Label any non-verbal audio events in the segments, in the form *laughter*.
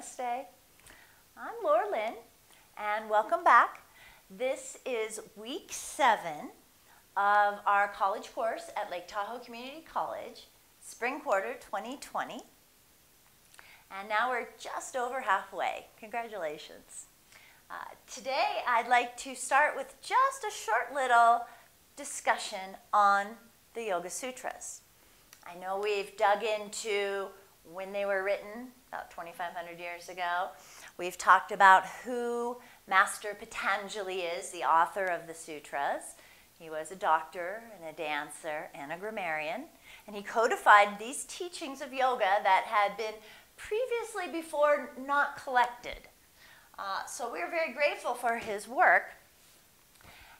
Namaste. I'm Lorilyn, and welcome back. This is week seven of our college course at Lake Tahoe Community College, spring quarter 2020. And now we're just over halfway. Congratulations. Uh, today, I'd like to start with just a short little discussion on the Yoga Sutras. I know we've dug into when they were written, about 2,500 years ago. We've talked about who Master Patanjali is, the author of the sutras. He was a doctor and a dancer and a grammarian, and he codified these teachings of yoga that had been previously before not collected. Uh, so we're very grateful for his work.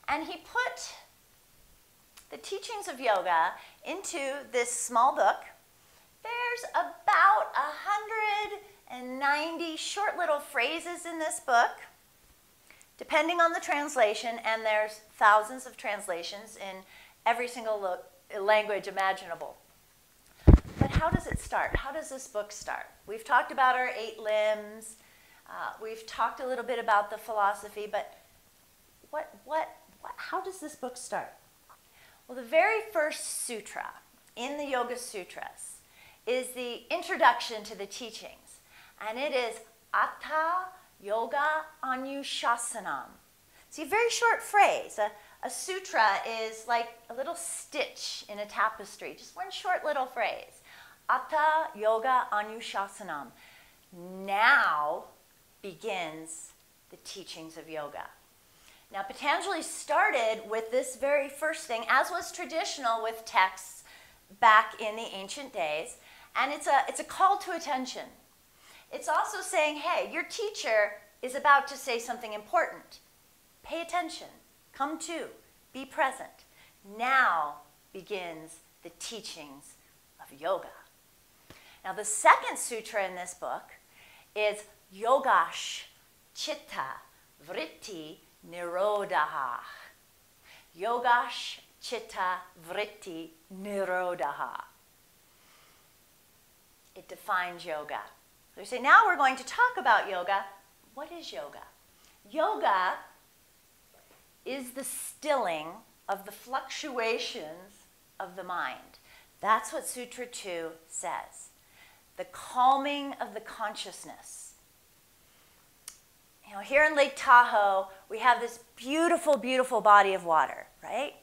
And he put the teachings of yoga into this small book. There's about 190 short little phrases in this book, depending on the translation, and there's thousands of translations in every single language imaginable. But how does it start? How does this book start? We've talked about our eight limbs. Uh, we've talked a little bit about the philosophy, but what, what, what, how does this book start? Well, the very first sutra in the Yoga Sutras is the introduction to the teachings, and it is Atha Yoga Anushasanam. See, a very short phrase. A, a sutra is like a little stitch in a tapestry, just one short little phrase. Atha Yoga Anushasanam. Now begins the teachings of yoga. Now, Patanjali started with this very first thing, as was traditional with texts back in the ancient days, and it's a, it's a call to attention. It's also saying, hey, your teacher is about to say something important. Pay attention, come to, be present. Now begins the teachings of yoga. Now, the second sutra in this book is Yogash Chitta Vritti Nirodha. Yogash Chitta Vritti Nirodha. It defines yoga. So we say, now we're going to talk about yoga. What is yoga? Yoga is the stilling of the fluctuations of the mind. That's what Sutra 2 says. The calming of the consciousness you know, here in Lake Tahoe, we have this beautiful, beautiful body of water, right?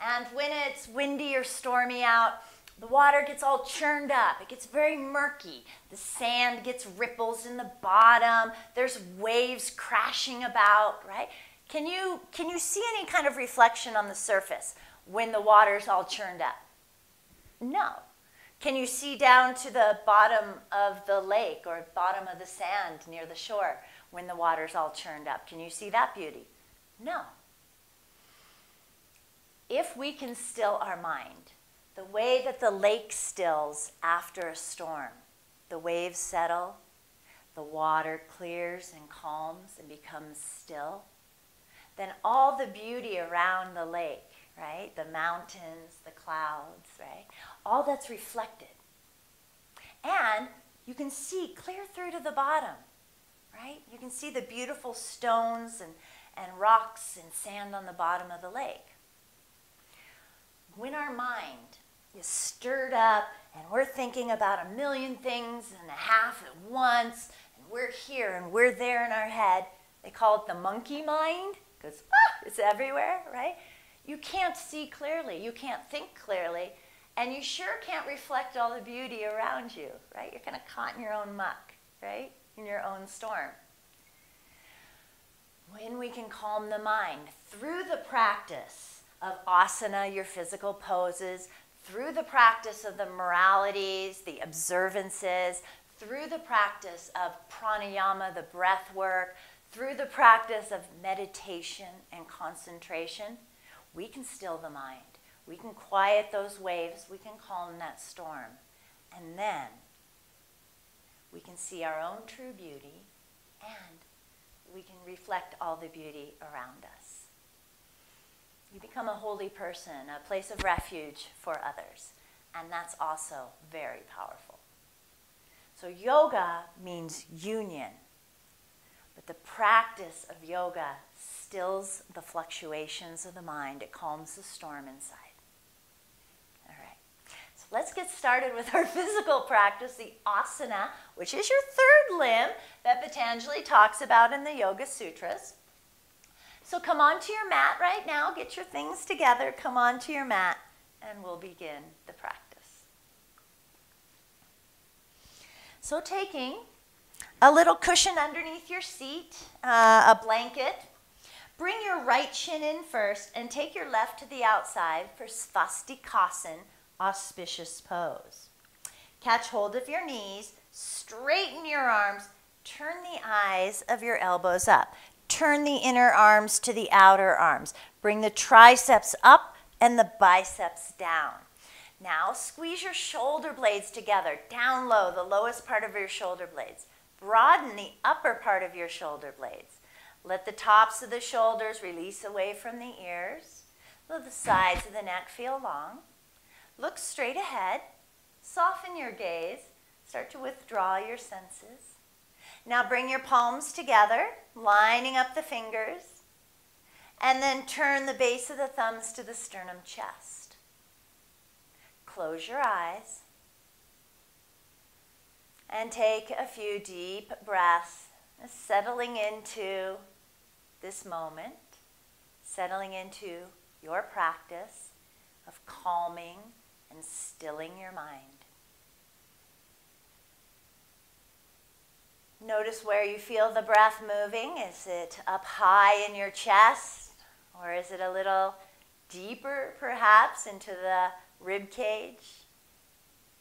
And when it's windy or stormy out, the water gets all churned up. It gets very murky. The sand gets ripples in the bottom. There's waves crashing about, right? Can you, can you see any kind of reflection on the surface when the water's all churned up? No. Can you see down to the bottom of the lake or bottom of the sand near the shore? when the water's all churned up. Can you see that beauty? No. If we can still our mind, the way that the lake stills after a storm, the waves settle, the water clears and calms and becomes still, then all the beauty around the lake, right? The mountains, the clouds, right? All that's reflected. And you can see clear through to the bottom right? You can see the beautiful stones and, and rocks and sand on the bottom of the lake. When our mind is stirred up and we're thinking about a million things and a half at once, and we're here and we're there in our head, they call it the monkey mind because ah, it's everywhere, right? You can't see clearly, you can't think clearly, and you sure can't reflect all the beauty around you, right? You're kind of caught in your own muck, right? in your own storm. When we can calm the mind through the practice of asana, your physical poses, through the practice of the moralities, the observances, through the practice of pranayama, the breath work, through the practice of meditation and concentration, we can still the mind. We can quiet those waves. We can calm that storm. And then we can see our own true beauty, and we can reflect all the beauty around us. You become a holy person, a place of refuge for others, and that's also very powerful. So, yoga means union. But the practice of yoga stills the fluctuations of the mind, it calms the storm inside. All right. So, let's get started with our *laughs* physical practice, the asana, which is your third limb that Patanjali talks about in the Yoga Sutras. So, come onto your mat right now, get your things together, come onto your mat, and we'll begin the practice. So, taking a little cushion underneath your seat, uh, a blanket, bring your right shin in first and take your left to the outside for Svastikasan, auspicious pose. Catch hold of your knees, straighten your arms, turn the eyes of your elbows up. Turn the inner arms to the outer arms. Bring the triceps up and the biceps down. Now squeeze your shoulder blades together, down low, the lowest part of your shoulder blades. Broaden the upper part of your shoulder blades. Let the tops of the shoulders release away from the ears. Let the sides of the neck feel long. Look straight ahead. Soften your gaze. Start to withdraw your senses. Now bring your palms together, lining up the fingers. And then turn the base of the thumbs to the sternum chest. Close your eyes and take a few deep breaths, settling into this moment, settling into your practice of calming and stilling your mind. Notice where you feel the breath moving. Is it up high in your chest? Or is it a little deeper, perhaps, into the rib cage.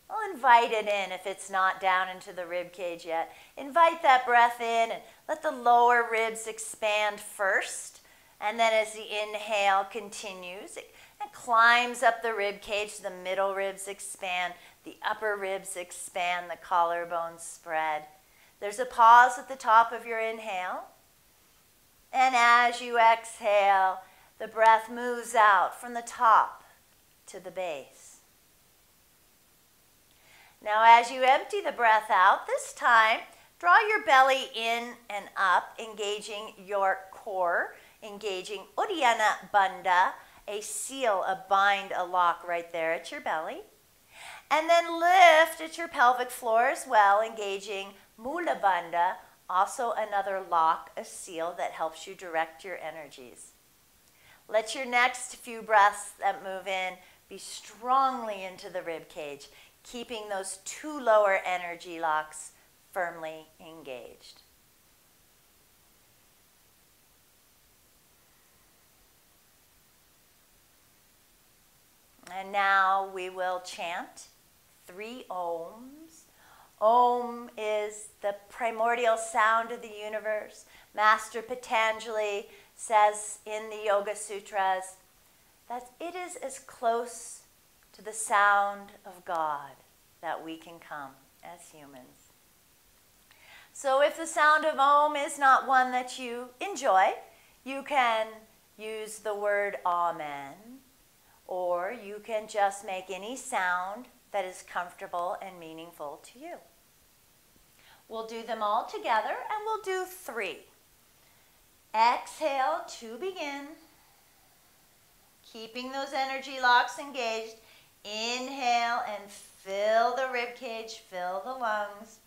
I'll invite it in if it's not down into the rib cage yet. Invite that breath in and let the lower ribs expand first. And then as the inhale continues, it, it climbs up the rib cage. The middle ribs expand, the upper ribs expand, the collarbones spread. There's a pause at the top of your inhale. And as you exhale, the breath moves out from the top to the base. Now, as you empty the breath out, this time draw your belly in and up, engaging your core, engaging Uddiyana Bandha, a seal, a bind, a lock right there at your belly. And then lift at your pelvic floor as well, engaging Mula Bandha, also another lock, a seal that helps you direct your energies. Let your next few breaths that move in be strongly into the rib cage, keeping those two lower energy locks firmly engaged. And now we will chant three ohms. Om is the primordial sound of the universe. Master Patanjali says in the Yoga Sutras, that it is as close to the sound of God that we can come as humans. So if the sound of Om is not one that you enjoy, you can use the word Amen, or you can just make any sound that is comfortable and meaningful to you. We'll do them all together and we'll do three. Exhale to begin keeping those energy locks engaged. Inhale and fill the rib cage, fill the lungs.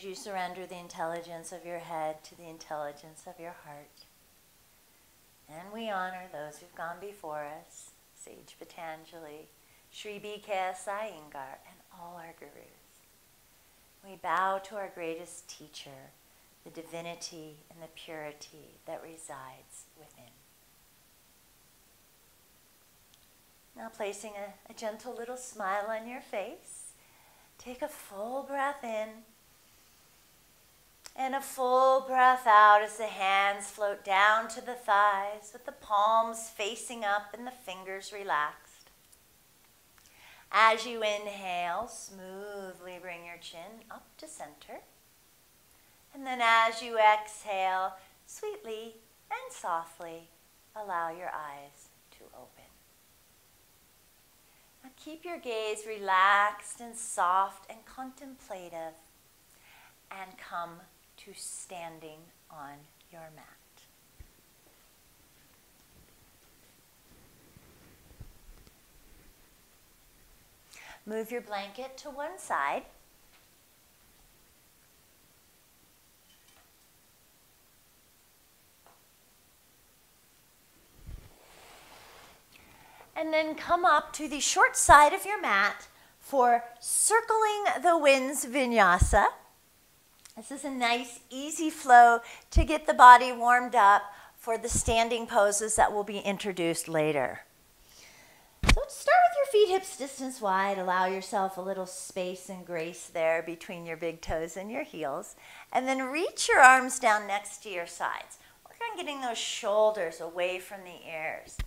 As you surrender the intelligence of your head to the intelligence of your heart. And we honor those who've gone before us, Sage Patanjali, Sri B.K.S. Iyengar, and all our gurus. We bow to our greatest teacher, the divinity and the purity that resides within. Now, placing a, a gentle little smile on your face, take a full breath in and a full breath out as the hands float down to the thighs with the palms facing up and the fingers relaxed. As you inhale, smoothly bring your chin up to center. And then as you exhale, sweetly and softly allow your eyes to open. Now keep your gaze relaxed and soft and contemplative and come to standing on your mat. Move your blanket to one side. And then come up to the short side of your mat for circling the winds vinyasa. This is a nice, easy flow to get the body warmed up for the standing poses that will be introduced later. So start with your feet hips distance wide. Allow yourself a little space and grace there between your big toes and your heels. And then reach your arms down next to your sides. Work on getting those shoulders away from the ears.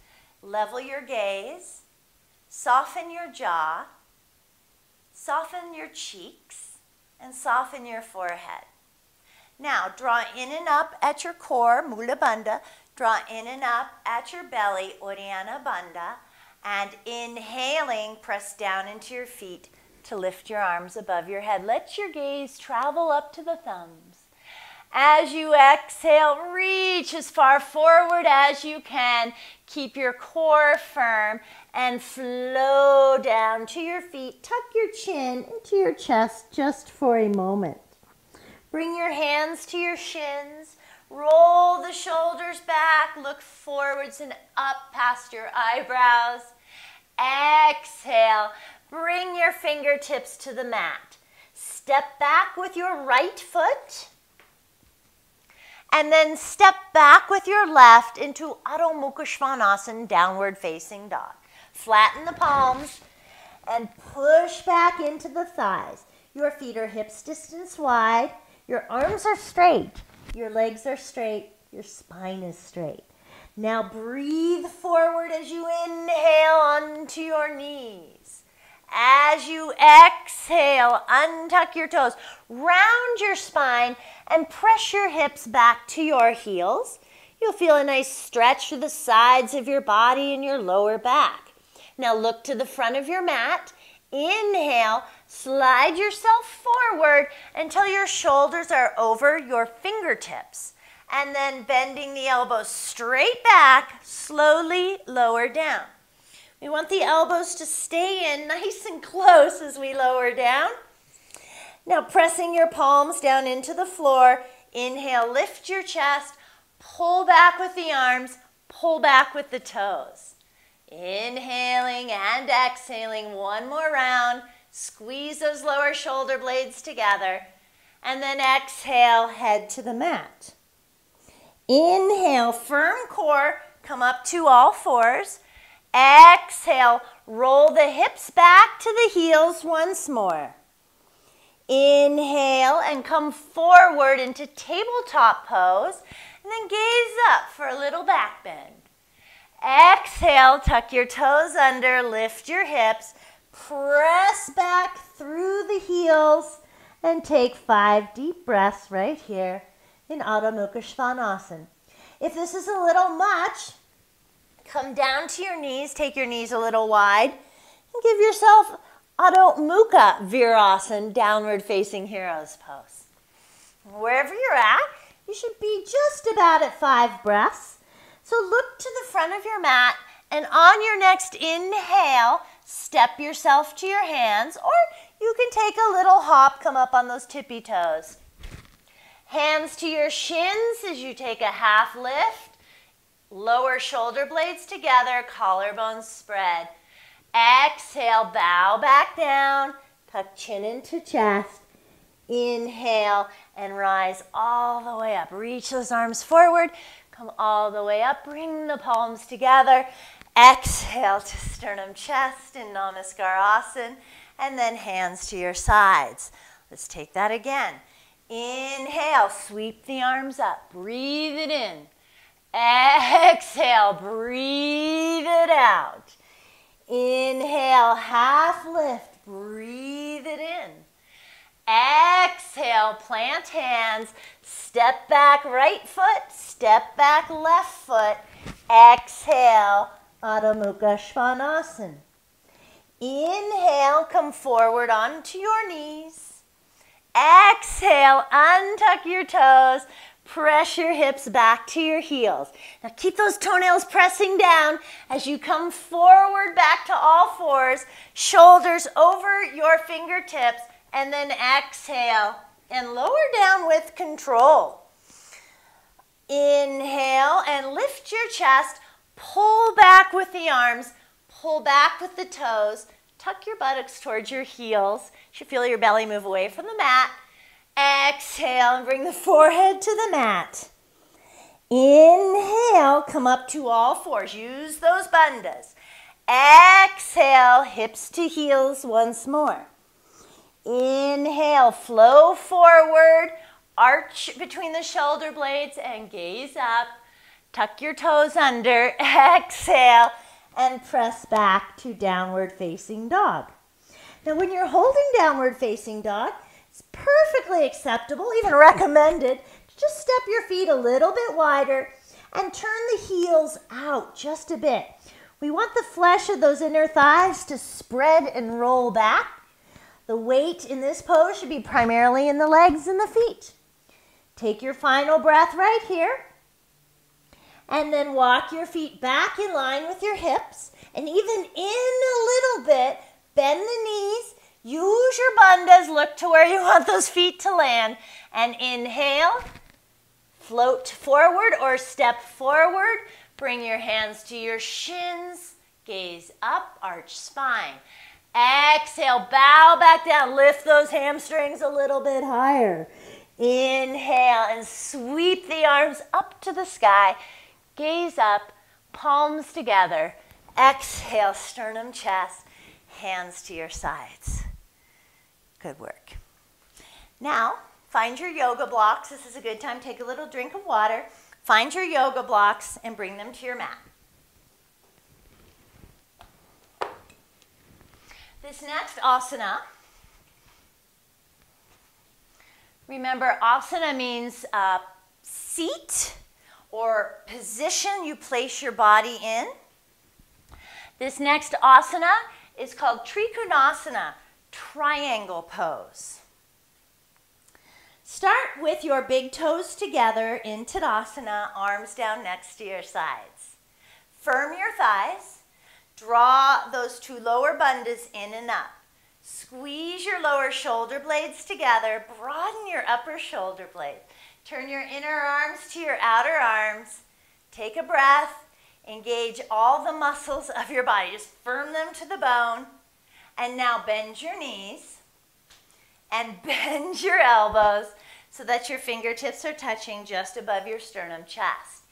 Level your gaze. Soften your jaw. Soften your cheeks and soften your forehead. Now, draw in and up at your core, Mula Bandha. Draw in and up at your belly, Uddiyana Bandha. And inhaling, press down into your feet to lift your arms above your head. Let your gaze travel up to the thumbs. As you exhale, reach as far forward as you can. Keep your core firm and flow down to your feet. Tuck your chin into your chest just for a moment. Bring your hands to your shins. Roll the shoulders back. Look forwards and up past your eyebrows. Exhale. Bring your fingertips to the mat. Step back with your right foot. And then step back with your left into Adho Mukha Svanasana, downward facing dog. Flatten the palms and push back into the thighs. Your feet are hips distance wide. Your arms are straight. Your legs are straight. Your spine is straight. Now breathe forward as you inhale onto your knees. As you exhale, untuck your toes, round your spine, and press your hips back to your heels. You'll feel a nice stretch through the sides of your body and your lower back. Now look to the front of your mat. Inhale, slide yourself forward until your shoulders are over your fingertips. And then bending the elbows straight back, slowly lower down. We want the elbows to stay in nice and close as we lower down. Now pressing your palms down into the floor. Inhale, lift your chest, pull back with the arms, pull back with the toes. Inhaling and exhaling one more round. Squeeze those lower shoulder blades together. And then exhale, head to the mat. Inhale, firm core, come up to all fours. Exhale, roll the hips back to the heels once more. Inhale and come forward into tabletop pose. And then gaze up for a little back bend. Exhale, tuck your toes under, lift your hips, press back through the heels, and take five deep breaths right here in Adho Mukha Svanasana. If this is a little much, come down to your knees, take your knees a little wide, and give yourself Adho Mukha Virasana, downward facing hero's pose. Wherever you're at, you should be just about at five breaths. So look to the front of your mat and on your next inhale, step yourself to your hands or you can take a little hop, come up on those tippy toes. Hands to your shins as you take a half lift. Lower shoulder blades together, collarbones spread. Exhale, bow back down, tuck chin into chest. Inhale and rise all the way up. Reach those arms forward. Come all the way up. Bring the palms together. Exhale to sternum chest in Namaskar asan. And then hands to your sides. Let's take that again. Inhale, sweep the arms up. Breathe it in. Exhale, breathe it out. Inhale, half lift. Breathe it in. Exhale, plant hands. Step back right foot, step back left foot. Exhale, Adho Mukha Svanasana. Inhale, come forward onto your knees. Exhale, untuck your toes. Press your hips back to your heels. Now keep those toenails pressing down as you come forward back to all fours, shoulders over your fingertips, and then exhale and lower down with control. Inhale and lift your chest, pull back with the arms, pull back with the toes, tuck your buttocks towards your heels. You should feel your belly move away from the mat. Exhale and bring the forehead to the mat. Inhale, come up to all fours. Use those bandhas. Exhale, hips to heels once more. Inhale, flow forward, arch between the shoulder blades and gaze up. Tuck your toes under, exhale, and press back to downward facing dog. Now, when you're holding downward facing dog, it's perfectly acceptable, even recommended, just step your feet a little bit wider and turn the heels out just a bit. We want the flesh of those inner thighs to spread and roll back the weight in this pose should be primarily in the legs and the feet. Take your final breath right here. And then walk your feet back in line with your hips. And even in a little bit, bend the knees. Use your bandhas. Look to where you want those feet to land. And inhale. Float forward or step forward. Bring your hands to your shins. Gaze up, arch spine. Exhale, bow back down. Lift those hamstrings a little bit higher. Inhale and sweep the arms up to the sky. Gaze up, palms together. Exhale, sternum, chest, hands to your sides. Good work. Now, find your yoga blocks. This is a good time. Take a little drink of water. Find your yoga blocks and bring them to your mat. This next asana, remember asana means uh, seat or position you place your body in. This next asana is called Trikonasana, triangle pose. Start with your big toes together in Tadasana, arms down next to your sides. Firm your thighs. Draw those two lower bandhas in and up. Squeeze your lower shoulder blades together. Broaden your upper shoulder blade. Turn your inner arms to your outer arms. Take a breath. Engage all the muscles of your body. Just firm them to the bone. And now bend your knees and *laughs* bend your elbows so that your fingertips are touching just above your sternum chest.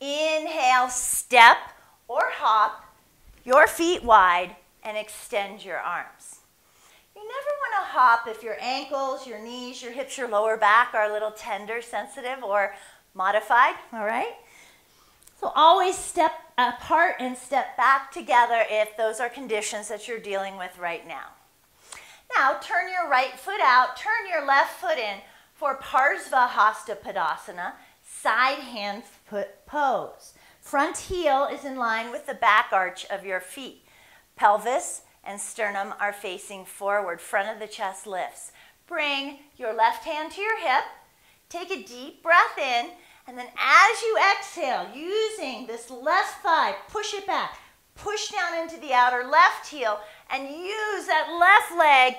Inhale, step or hop your feet wide and extend your arms. You never want to hop if your ankles, your knees, your hips, your lower back are a little tender, sensitive, or modified, all right? So always step apart and step back together if those are conditions that you're dealing with right now. Now turn your right foot out, turn your left foot in for Parsva Padasana, side hand foot pose. Front heel is in line with the back arch of your feet. Pelvis and sternum are facing forward. Front of the chest lifts. Bring your left hand to your hip. Take a deep breath in. And then as you exhale, using this left thigh, push it back. Push down into the outer left heel and use that left leg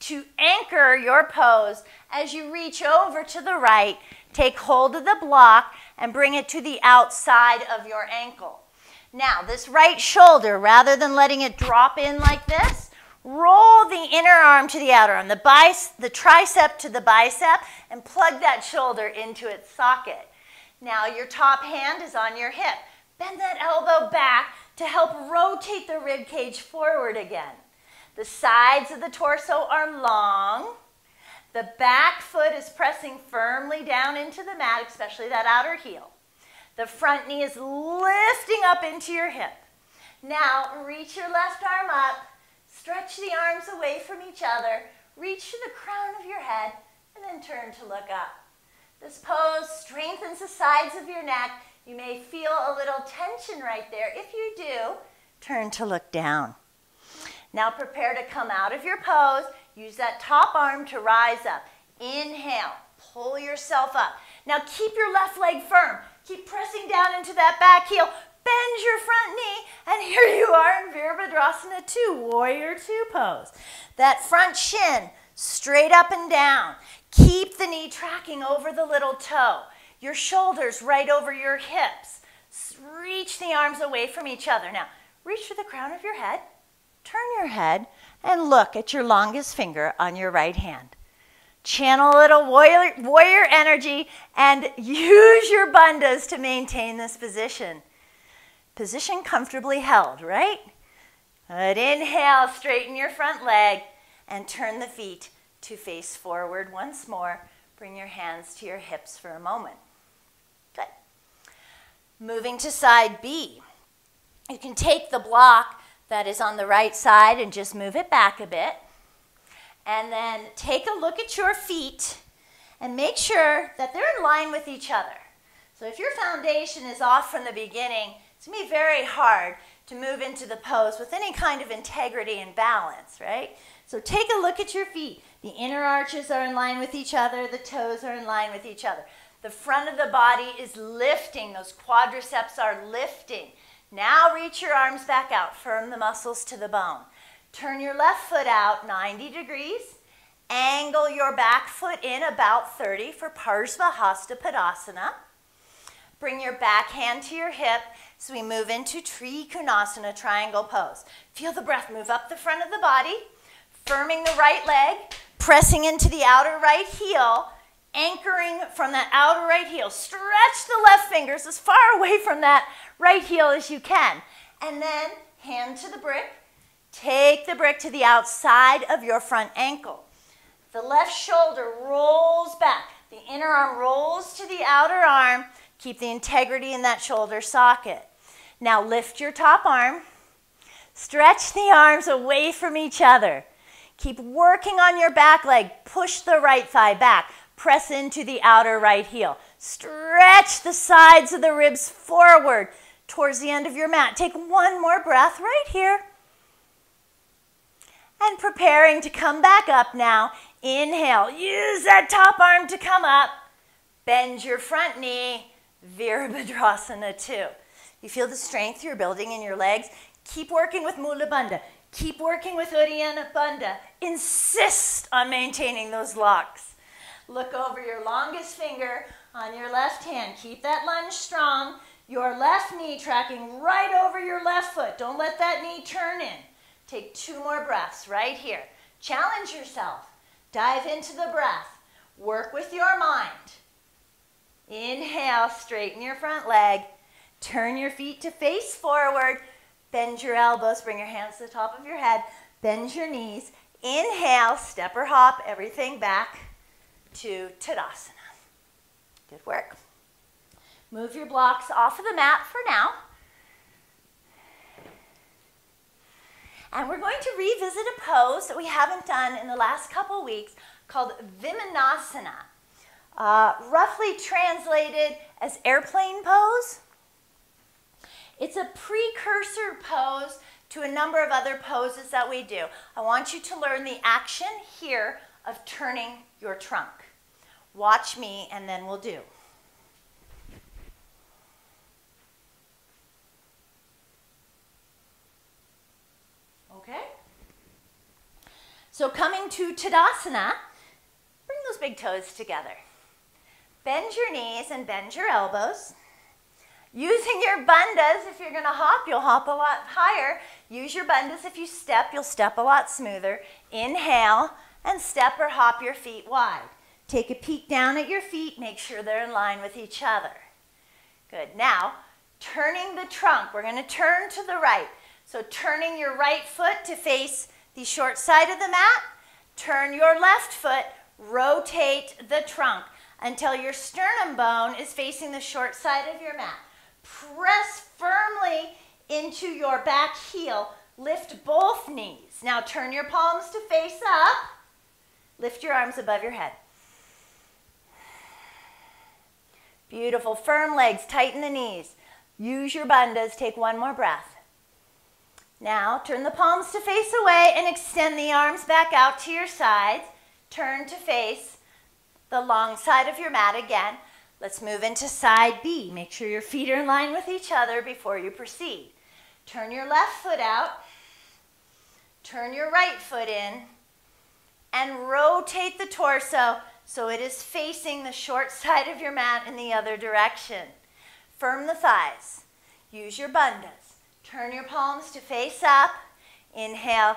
to anchor your pose as you reach over to the right. Take hold of the block and bring it to the outside of your ankle. Now, this right shoulder, rather than letting it drop in like this, Roll the inner arm to the outer arm, the, bice, the tricep to the bicep, and plug that shoulder into its socket. Now your top hand is on your hip. Bend that elbow back to help rotate the rib cage forward again. The sides of the torso are long. The back foot is pressing firmly down into the mat, especially that outer heel. The front knee is lifting up into your hip. Now reach your left arm up, stretch the arms away from each other, reach to the crown of your head, and then turn to look up. This pose strengthens the sides of your neck. You may feel a little tension right there. If you do, turn to look down. Now prepare to come out of your pose. Use that top arm to rise up. Inhale, pull yourself up. Now keep your left leg firm. Keep pressing down into that back heel. Bend your front knee, and *laughs* here you are in Virabhadrasana 2, Warrior 2 pose. That front shin straight up and down. Keep the knee tracking over the little toe. Your shoulders right over your hips. Reach the arms away from each other. Now, reach to the crown of your head, turn your head, and look at your longest finger on your right hand. Channel a little warrior, warrior energy and use your bandhas to maintain this position. Position comfortably held, right? Good. Inhale, straighten your front leg and turn the feet to face forward once more. Bring your hands to your hips for a moment. Good. Moving to side B. You can take the block that is on the right side and just move it back a bit. And then take a look at your feet and make sure that they're in line with each other. So if your foundation is off from the beginning, it's going to be very hard to move into the pose with any kind of integrity and balance, right? So take a look at your feet. The inner arches are in line with each other, the toes are in line with each other. The front of the body is lifting, those quadriceps are lifting. Now reach your arms back out, firm the muscles to the bone. Turn your left foot out 90 degrees. Angle your back foot in about 30 for Parsvahasta Padasana. Bring your back hand to your hip as we move into Trikonasana triangle pose. Feel the breath move up the front of the body, firming the right leg, pressing into the outer right heel, anchoring from that outer right heel. Stretch the left fingers as far away from that right heel as you can. And then hand to the brick, Take the brick to the outside of your front ankle. The left shoulder rolls back. The inner arm rolls to the outer arm. Keep the integrity in that shoulder socket. Now lift your top arm. Stretch the arms away from each other. Keep working on your back leg. Push the right thigh back. Press into the outer right heel. Stretch the sides of the ribs forward towards the end of your mat. Take one more breath right here and preparing to come back up now. Inhale, use that top arm to come up. Bend your front knee, Virabhadrasana 2. You feel the strength you're building in your legs? Keep working with Mula Bandha. Keep working with Uddiyana Bandha. Insist on maintaining those locks. Look over your longest finger on your left hand. Keep that lunge strong. Your left knee tracking right over your left foot. Don't let that knee turn in. Take two more breaths right here. Challenge yourself. Dive into the breath. Work with your mind. Inhale, straighten your front leg. Turn your feet to face forward. Bend your elbows, bring your hands to the top of your head. Bend your knees. Inhale, step or hop everything back to Tadasana. Good work. Move your blocks off of the mat for now. And we're going to revisit a pose that we haven't done in the last couple weeks called Vimanasana, uh, roughly translated as airplane pose. It's a precursor pose to a number of other poses that we do. I want you to learn the action here of turning your trunk. Watch me and then we'll do. Okay? So coming to Tadasana, bring those big toes together. Bend your knees and bend your elbows. Using your bandhas, if you're going to hop, you'll hop a lot higher. Use your bandhas. if you step, you'll step a lot smoother. Inhale and step or hop your feet wide. Take a peek down at your feet, make sure they're in line with each other. Good. Now, turning the trunk, we're going to turn to the right. So turning your right foot to face the short side of the mat, turn your left foot, rotate the trunk until your sternum bone is facing the short side of your mat. Press firmly into your back heel. Lift both knees. Now turn your palms to face up. Lift your arms above your head. Beautiful. Firm legs. Tighten the knees. Use your bandhas. Take one more breath. Now turn the palms to face away and extend the arms back out to your sides. Turn to face the long side of your mat again. Let's move into side B. Make sure your feet are in line with each other before you proceed. Turn your left foot out. Turn your right foot in. And rotate the torso so it is facing the short *laughs* side of your mat in the other direction. Firm the thighs. Use your bandhas. Turn your palms to face up. Inhale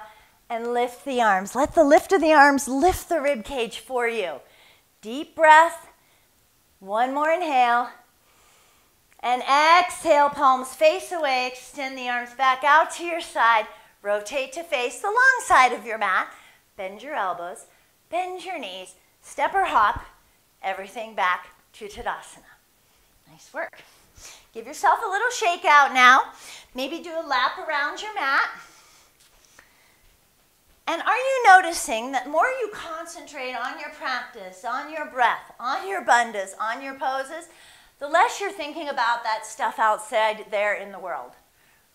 and lift the arms. Let the lift of the arms lift the rib cage for you. Deep breath. One more inhale. And exhale, palms face away. Extend the arms back out to your side. Rotate to face the long side of your mat. Bend your elbows. Bend your knees. Step or hop. Everything back to Tadasana. Nice work. Give yourself a little shake out now. Maybe do a lap around your mat. And are you noticing that more you concentrate on your practice, on your breath, on your bandhas, on your poses, the less you're thinking about that stuff outside there in the world,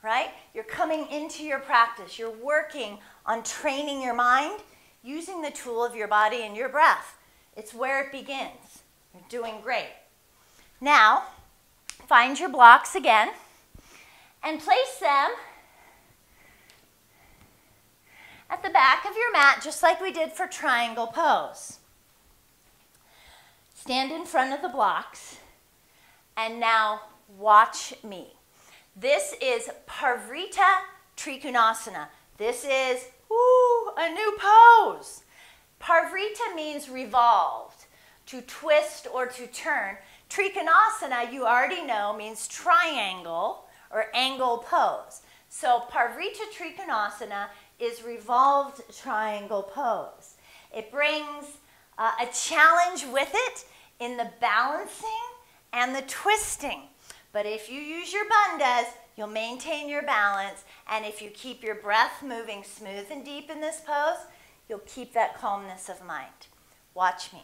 right? You're coming into your practice. You're working on training your mind using the tool of your body and your breath. It's where it begins. You're doing great. Now, find your blocks again and place them at the back of your mat, just like we did for triangle pose. Stand in front of the blocks, and now watch me. This is Parivrtta Trikonasana. This is ooh, a new pose. Parivrtta means revolved, to twist or to turn. Trikonasana, you already know, means triangle or angle pose. So Parivrtta Trikonasana is revolved triangle pose. It brings uh, a challenge with it in the balancing and the twisting. But if you use your bandhas, you'll maintain your balance. And if you keep your breath moving smooth and deep in this pose, you'll keep that calmness of mind. Watch me.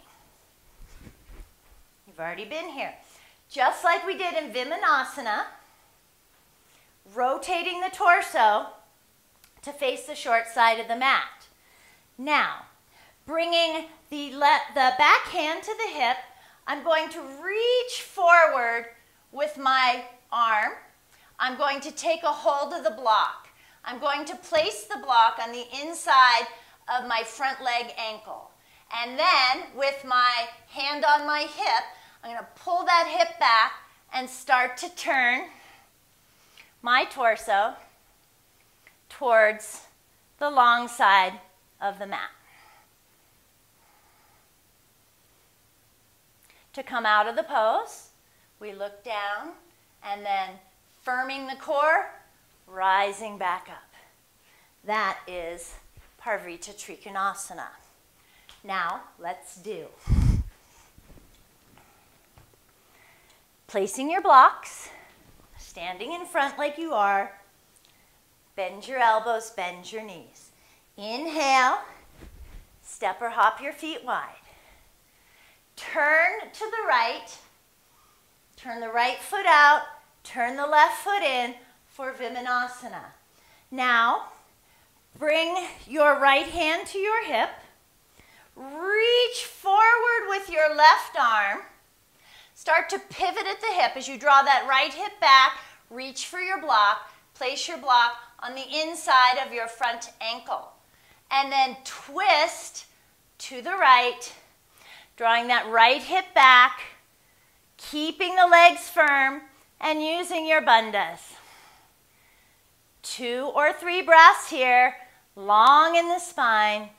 You've already been here. Just like we did in Vimanasana, rotating the torso, to face the short side of the mat. Now, bringing the, the back hand to the hip, I'm going to reach forward with my arm. I'm going to take a hold of the block. I'm going to place the block on the inside of my front leg ankle. And then with my hand on my hip, I'm going to pull that hip back and start to turn my torso towards the long side of the mat. To come out of the pose, we look down and then firming the core, rising back up. That is Parivrtta Trikonasana. Now, let's do. Placing your blocks, standing in front like you are, Bend your elbows, bend your knees. Inhale, step or hop your feet wide. Turn to the right, turn the right foot out, turn the left foot in for Vimanasana. Now, bring your right hand to your hip. Reach forward with your left arm. Start to pivot at the hip as you draw that right hip back. Reach for your block. Place your block on the inside of your front ankle. And then twist to the right, drawing that right hip back, keeping the legs firm, and using your bandhas. Two or three breaths here, long in the spine,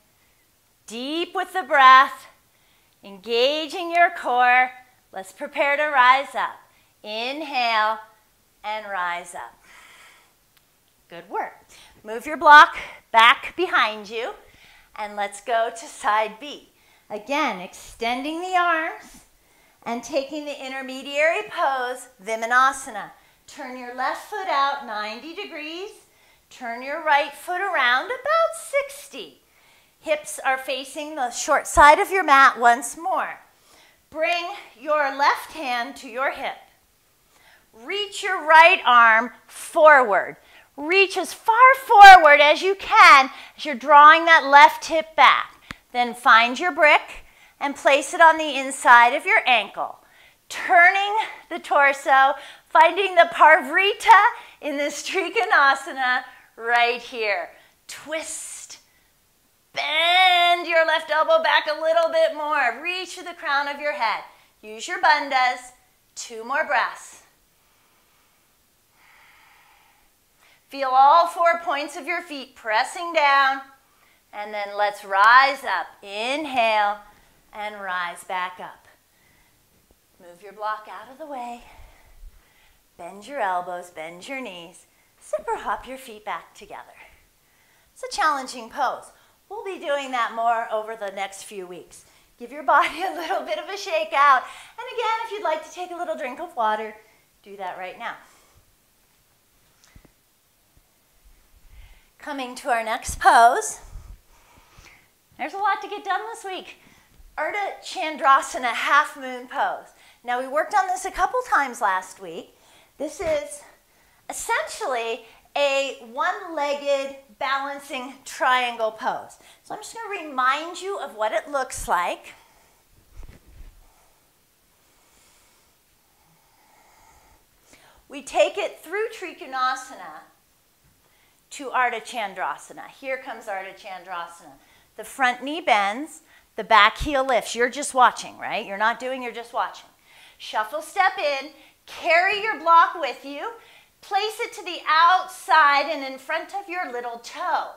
deep with the breath, engaging your core. Let's prepare to rise up. Inhale and rise up. Good work. Move your block back behind you and let's go to side B. Again, extending the arms and taking the intermediary pose, Vimanasana. Turn your left foot out 90 degrees. Turn your right foot around about 60. Hips are facing the short side of your mat once more. Bring your left hand to your hip. Reach your right arm forward. Reach as far forward as you can as you're drawing that left hip back. Then find your brick and place it on the inside of your ankle. Turning the torso, finding the Parivrtta in this Trikonasana right here. Twist. Bend your left elbow back a little bit more. Reach to the crown of your head. Use your bandhas. Two more breaths. Feel all four points of your feet pressing down. And then let's rise up. Inhale and rise back up. Move your block out of the way. Bend your elbows, bend your knees. Super hop your feet back together. It's a challenging pose. We'll be doing that more over the next few weeks. Give your body *laughs* a little bit of a shake out. And again, if you'd like to take a little drink of water, do that right now. Coming to our next pose. There's a lot to get done this week. Ardha Chandrasana half moon pose. Now we worked on this a couple times last week. This is essentially a one-legged balancing triangle pose. So I'm just going to remind you of what it looks like. We take it through Trikonasana to Ardha Chandrasana. Here comes Ardha Chandrasana. The front knee bends, the back heel lifts. You're just watching, right? You're not doing, you're just watching. Shuffle step in, carry your block with you, place it to the outside and in front of your little toe.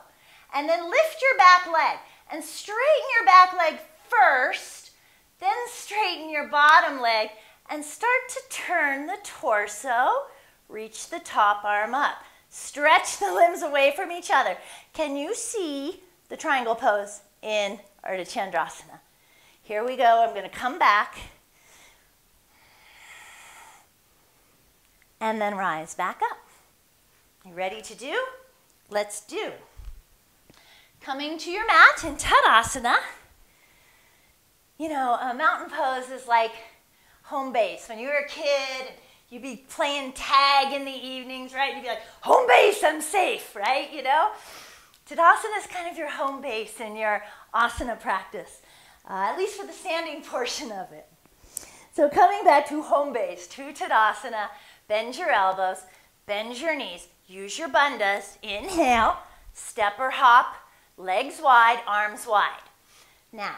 And then lift your back leg and straighten your back leg first, then straighten your bottom leg and start to turn the torso, reach the top arm up. Stretch the limbs away from each other. Can you see the triangle pose in Ardha Chandrasana. Here we go. I'm going to come back and then rise back up. You ready to do? Let's do. Coming to your mat in Tadasana. You know, a mountain pose is like home base. When you were a kid, you'd be playing tag in the evenings, right? You'd be like, home base, I'm safe, right? You know? Tadasana is kind of your home base in your asana practice, uh, at least for the standing *laughs* portion of it. So coming back to home base, to Tadasana, bend your elbows, bend your knees, use your bandhas, inhale, step or hop, legs wide, arms wide. Now,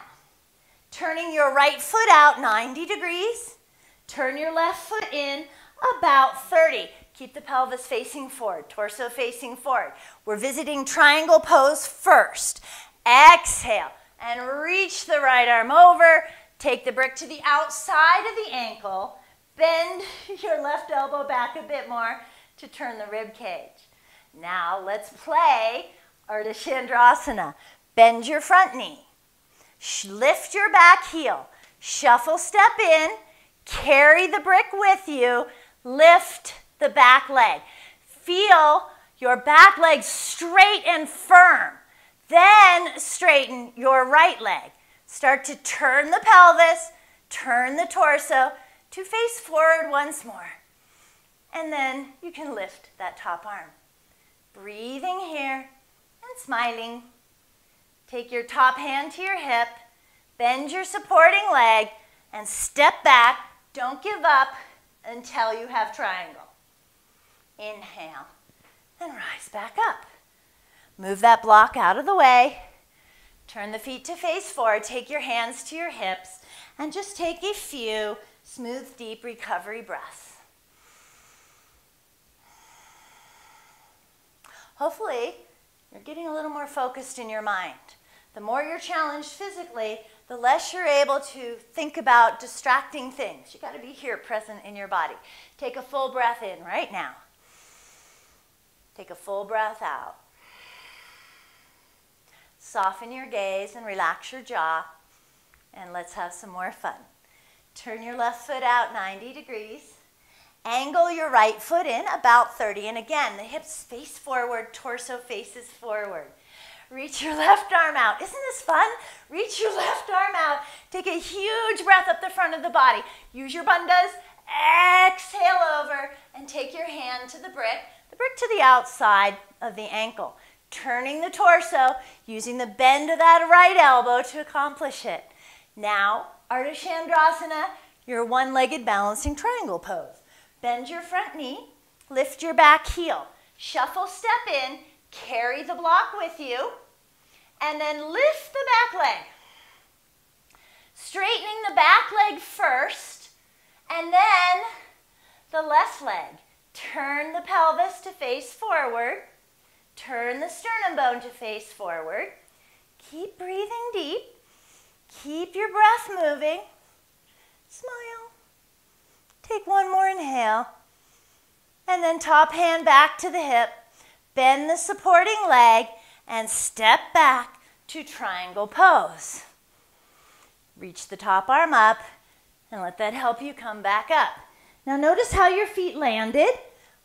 turning your right foot out 90 degrees, turn your left foot in about 30. Keep the pelvis facing forward, torso facing forward. We're visiting triangle pose first. Exhale and reach the right arm over. Take the brick to the outside of the ankle. Bend *laughs* your left elbow back a bit more to turn the rib cage. Now let's play Ardha Chandrasana. Bend your front knee. Lift your back heel. Shuffle step in. Carry the brick with you. Lift the back leg. Feel your back leg straight and firm. Then straighten your right leg. Start to turn the pelvis, turn the torso to face forward once more. And then you can lift that top arm. Breathing here and smiling. Take your top hand to your hip, bend your supporting leg, and step back. Don't give up until you have triangle. Inhale and rise back up. Move that block out of the way. Turn the feet to face forward. Take your hands to your hips and just take a few smooth, deep recovery breaths. Hopefully, you're getting a little more focused in your mind. The more you're challenged physically, the less you're able to think about distracting things. You got to be here present in your body. Take a full breath in right now. Take a full breath out. Soften your gaze and relax your jaw. And let's have some more fun. Turn your left foot out 90 degrees. Angle your right foot in about 30. And again, the hips face forward, torso faces forward. Reach your left arm out. Isn't this fun? Reach your left arm out. Take a huge breath up the front of the body. Use your bandhas. Exhale over and take your hand to the brick, the brick to the outside of the ankle. Turning the torso, using the bend of that right elbow to accomplish it. Now, Ardha Chandrasana, your one-legged balancing triangle pose. Bend your front knee, lift your back heel. Shuffle step in, carry the block with you, and then lift the back leg. Straightening the back leg first, and then the left leg. Turn the pelvis to face forward. Turn the sternum bone to face forward. Keep breathing deep. Keep your breath moving. Smile. Take one more inhale. And then top hand back to the hip. Bend the supporting leg and step back to triangle pose. Reach the top arm up and let that help you come back up. Now notice how your feet landed,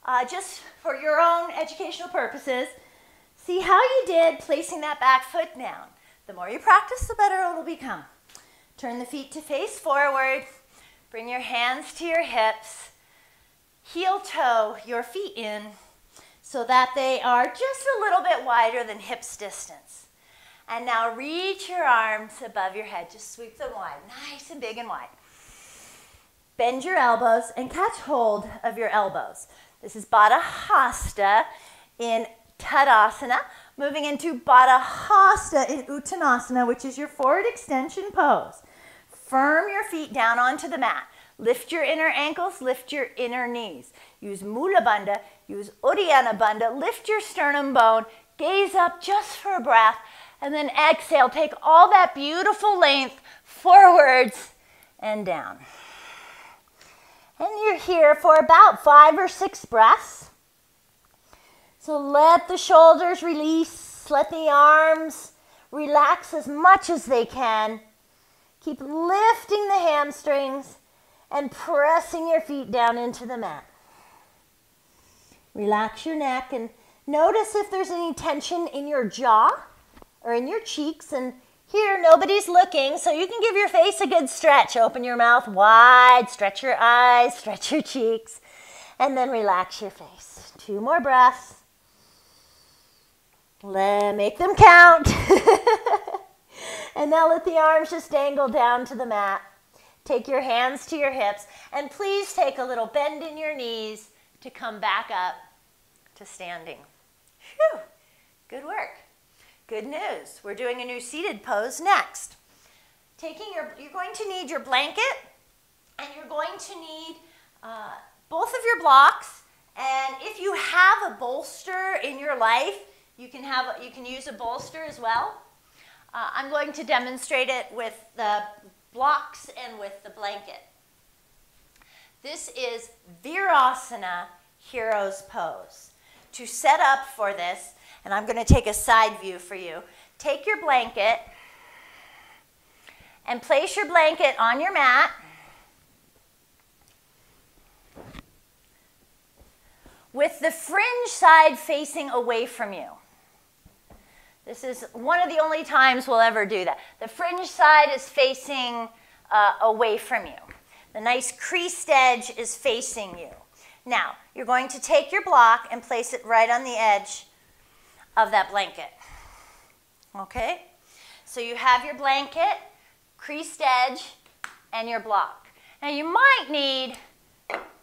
uh, just for your own educational purposes. See how you did placing that back foot down. The more you practice, the better it will become. Turn the feet to face forward. Bring your hands to your hips. Heel toe your feet in so that they are just a little bit wider than hips distance. And now reach your arms above your head. Just sweep them wide, nice and big and wide. Bend your elbows and catch hold of your elbows. This is Baddha Hasta in Tadasana, moving into Baddha Hasta in Uttanasana, which is your forward extension pose. Firm your feet down onto the mat. Lift your inner ankles, lift your inner knees. Use Mula Bandha, use Uddiyana Bandha, lift your sternum bone, gaze up just for a breath, and then exhale. Take all that beautiful length forwards and down. And you're here for about five or six breaths. So let the shoulders release, let the arms relax as much as they can. Keep lifting the hamstrings and pressing your feet down into the mat. Relax your neck and notice if there's any tension in your jaw or in your cheeks. And here, nobody's looking, so you can give your face a good stretch. Open your mouth wide, stretch your eyes, stretch your cheeks, and then relax your face. Two more breaths. Let, make them count. *laughs* and now let the arms just dangle down to the mat. Take your hands to your hips, and please take a little bend in your knees to come back up to standing. Good work. Good news. We're doing a new seated pose next. Taking your, you're going to need your blanket, and you're going to need uh, both of your blocks. And if you have a bolster in your life, you can have you can use a bolster as well. Uh, I'm going to demonstrate it with the blocks and with the blanket. This is Virasana Hero's Pose. To set up for this, and I'm going to take a side view for you, take your blanket and place your blanket on your mat. with the fringe side facing away from you. This is one of the only times we'll ever do that. The fringe side is facing uh, away from you. The nice creased edge is facing you. Now, you're going to take your block and place it right on the edge of that blanket. Okay? So you have your blanket, creased edge, and your block. Now you might need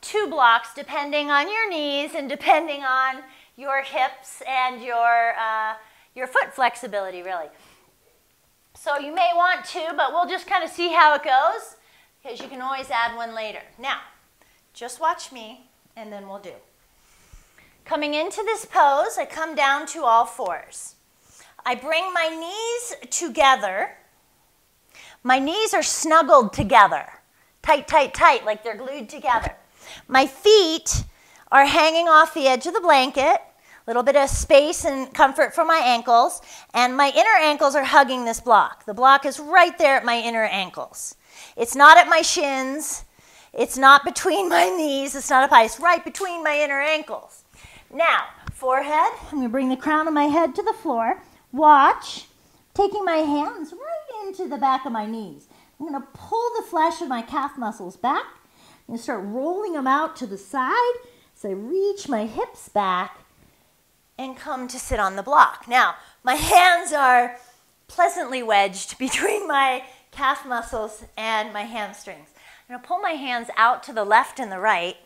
two blocks depending on your knees and depending on your hips and your uh, your foot flexibility, really. So you may want two, but we'll just kind of see how it goes because you can always add one later. Now, just watch me and then we'll do. Coming into this pose, I come down to all fours. I bring my knees together. My knees are snuggled together, tight, tight, tight, like they're glued together. My feet are hanging off the edge of the blanket, a little bit of space and comfort for my ankles, and my inner ankles are hugging this block. The block is right there at my inner ankles. It's not at my shins, it's not between my knees, it's not up high, it's right between my inner ankles. Now, forehead, I'm gonna bring the crown of my head to the floor. Watch, taking my hands right into the back of my knees. I'm gonna pull the flesh of my calf muscles back. I'm gonna start rolling them out to the side so I reach my hips back and come to sit on the block. Now, my hands are pleasantly wedged *laughs* between my calf muscles and my hamstrings. I'm gonna pull my hands out to the left and the right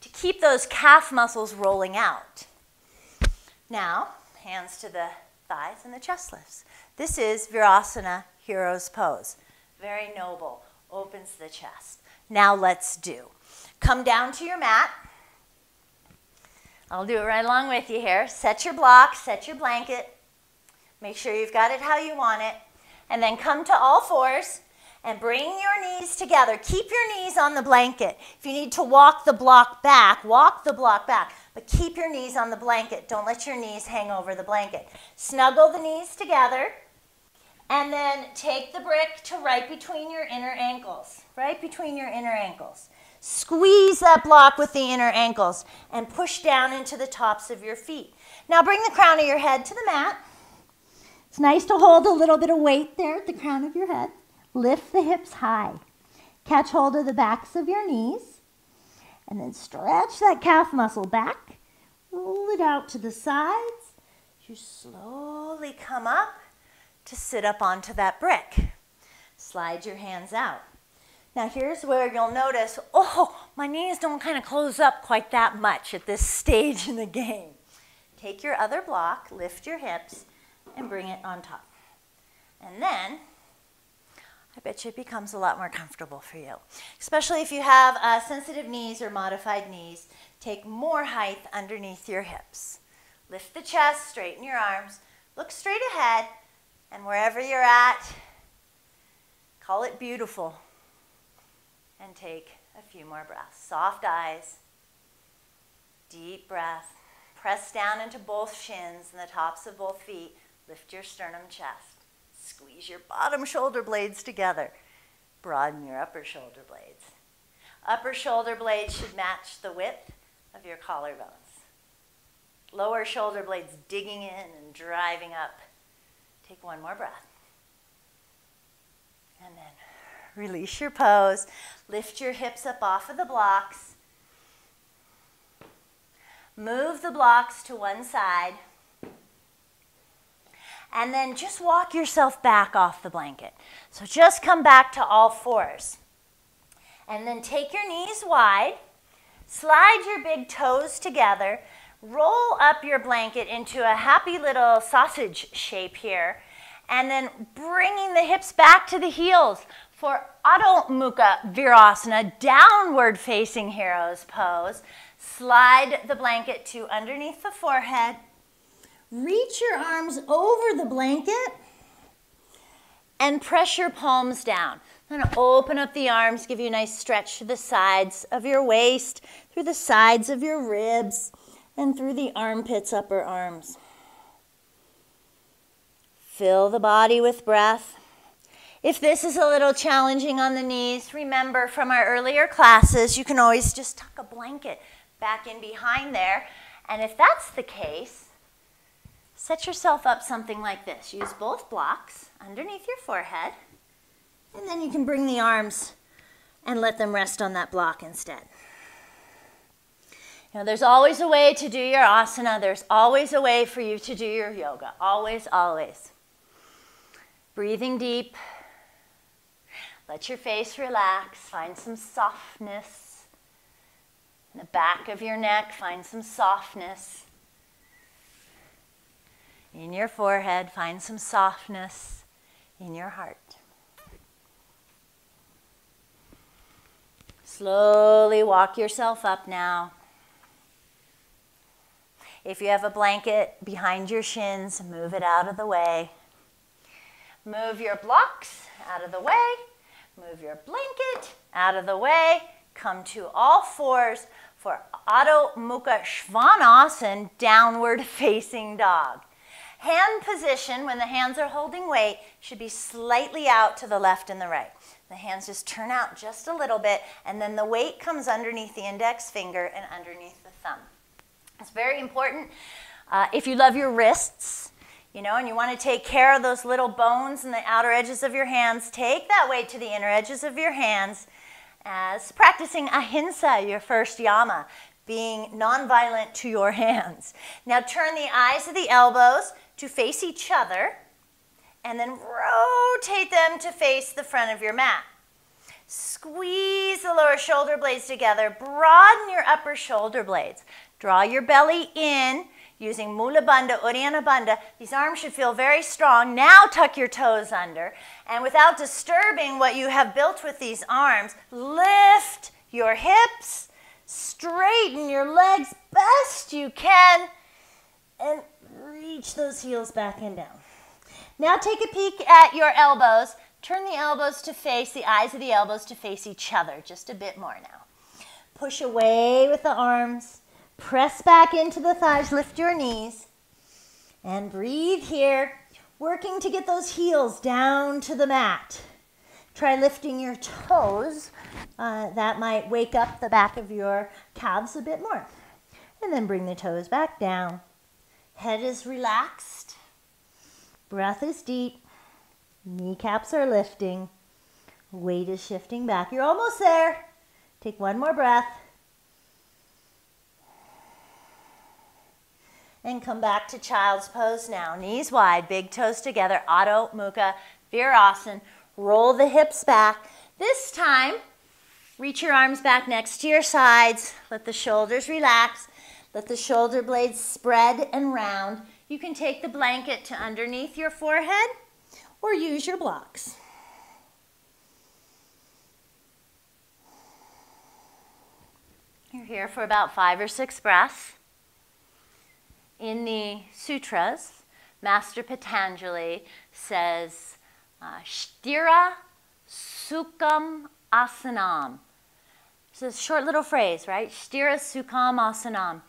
to keep those calf muscles rolling out. Now, hands to the thighs and the chest lifts. This is Virasana Hero's Pose. Very noble, opens the chest. Now let's do. Come down to your mat. I'll do it right along with you here. Set your block, set your blanket. Make sure you've got it how you want it. And then come to all fours and bring your knees together. Keep your knees on the blanket. If you need to walk the block back, walk the block back. But keep your knees on the blanket. Don't let your knees hang over the blanket. Snuggle the knees together. And then take the brick to right between your inner ankles. Right between your inner ankles. Squeeze that block with the inner ankles and push down into the tops of your feet. Now bring the crown of your head to the mat. It's nice to hold a little bit of weight there at the crown of your head. Lift the hips high. Catch hold of the backs of your knees. And then stretch that calf muscle back. Roll it out to the sides. You slowly come up to sit up onto that brick. Slide your hands out. Now here's where you'll notice, oh, my knees don't kind of close up quite that much at this stage in the game. Take your other block, lift your hips, and bring it on top. And then I bet you it becomes a lot more comfortable for you. Especially if you have uh, sensitive knees or modified knees, take more height underneath your hips. Lift the chest, straighten your arms, look straight ahead, and wherever you're at, call it beautiful. And take a few more breaths. Soft eyes, deep breath. Press down into both shins and the tops of both feet. Lift your sternum chest. Squeeze your bottom shoulder blades together. Broaden your upper shoulder blades. Upper shoulder blades should match the width of your collarbones. Lower shoulder blades digging in and driving up. Take one more breath. And then release your pose. Lift your hips up off of the blocks. Move the blocks to one side and then just walk yourself back off the blanket. So just come back to all fours. And then take your knees wide, slide your big toes together, roll up your blanket into a happy little sausage shape here, and then bringing the hips back to the heels for Adho Mukha Virasana, downward facing hero's pose. Slide the blanket to underneath the forehead, Reach your arms over the blanket and press your palms down. I'm to open up the arms, give you a nice stretch to the sides of your waist, through the sides of your ribs, and through the armpits, upper arms. Fill the body with breath. If this is a little challenging on the knees, remember from our earlier classes, you can always just tuck a blanket back in behind there. And if that's the case, set yourself up something like this. Use both blocks underneath your forehead, and then you can bring the arms and let them rest on that block instead. You know, there's always a way to do your asana. There's always a way for you to do your yoga. Always, always. Breathing deep. Let your face relax. Find some softness. In the back of your neck, find some softness. In your forehead, find some softness in your heart. Slowly walk yourself up now. If you have a blanket behind your shins, move it out of the way. Move your blocks out of the way. Move your blanket out of the way. Come to all fours for Adho Mukha Svanasana, downward facing dog. Hand position, when the hands are holding weight, should be slightly out to the left and the right. The hands just turn out just a little bit, and then the weight comes underneath the index finger and underneath the thumb. It's very important. Uh, if you love your wrists, you know, and you want to take care of those little bones in the outer edges of your hands, take that weight to the inner edges of your hands as practicing ahimsa, your first yama, being nonviolent to your *laughs* hands. Now turn the eyes of the elbows to face each other and then rotate them to face the front of your mat. Squeeze the lower shoulder blades together. Broaden your upper shoulder blades. Draw your belly in using Mula Bandha, Uddiyana Bandha. These arms should feel very strong. Now tuck your toes under. And without disturbing what you have built with these arms, lift your hips, straighten your legs best you can, and reach those heels back and down. Now take a peek at your elbows. Turn the elbows to face, the eyes of the elbows to face each other. Just a bit more now. Push away with the arms. Press back into the thighs. Lift your knees. And breathe here, working to get those heels down to the mat. Try lifting your toes. Uh, that might wake up the back of your calves a bit more. And then bring the toes back down. Head is relaxed. Breath is deep. Kneecaps are lifting. Weight is shifting back. You're almost there. Take one more breath. And come back to child's pose now. Knees wide, big toes together. Adho Mukha Virasana. Roll the hips back. This time, reach your arms back next to your sides. Let the shoulders relax. Let the shoulder blades spread and round. You can take the blanket to underneath your forehead or use your blocks. You're here for about five or six breaths. In the sutras, Master Patanjali says, uh, Sthira Sukham Asanam. It's a short little phrase, right? Sthira Sukham Asanam.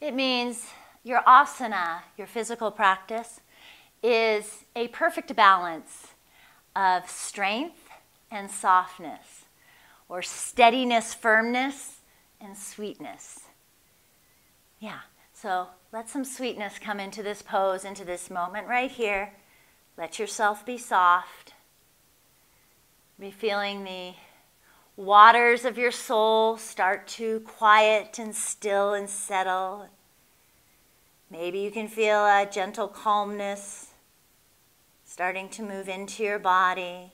It means your asana, your physical practice, is a perfect balance of strength and softness, or steadiness, firmness, and sweetness. Yeah, so let some sweetness come into this pose, into this moment right here. Let yourself be soft. Be feeling the waters of your soul start to quiet and still and settle. Maybe you can feel a gentle calmness starting to move into your body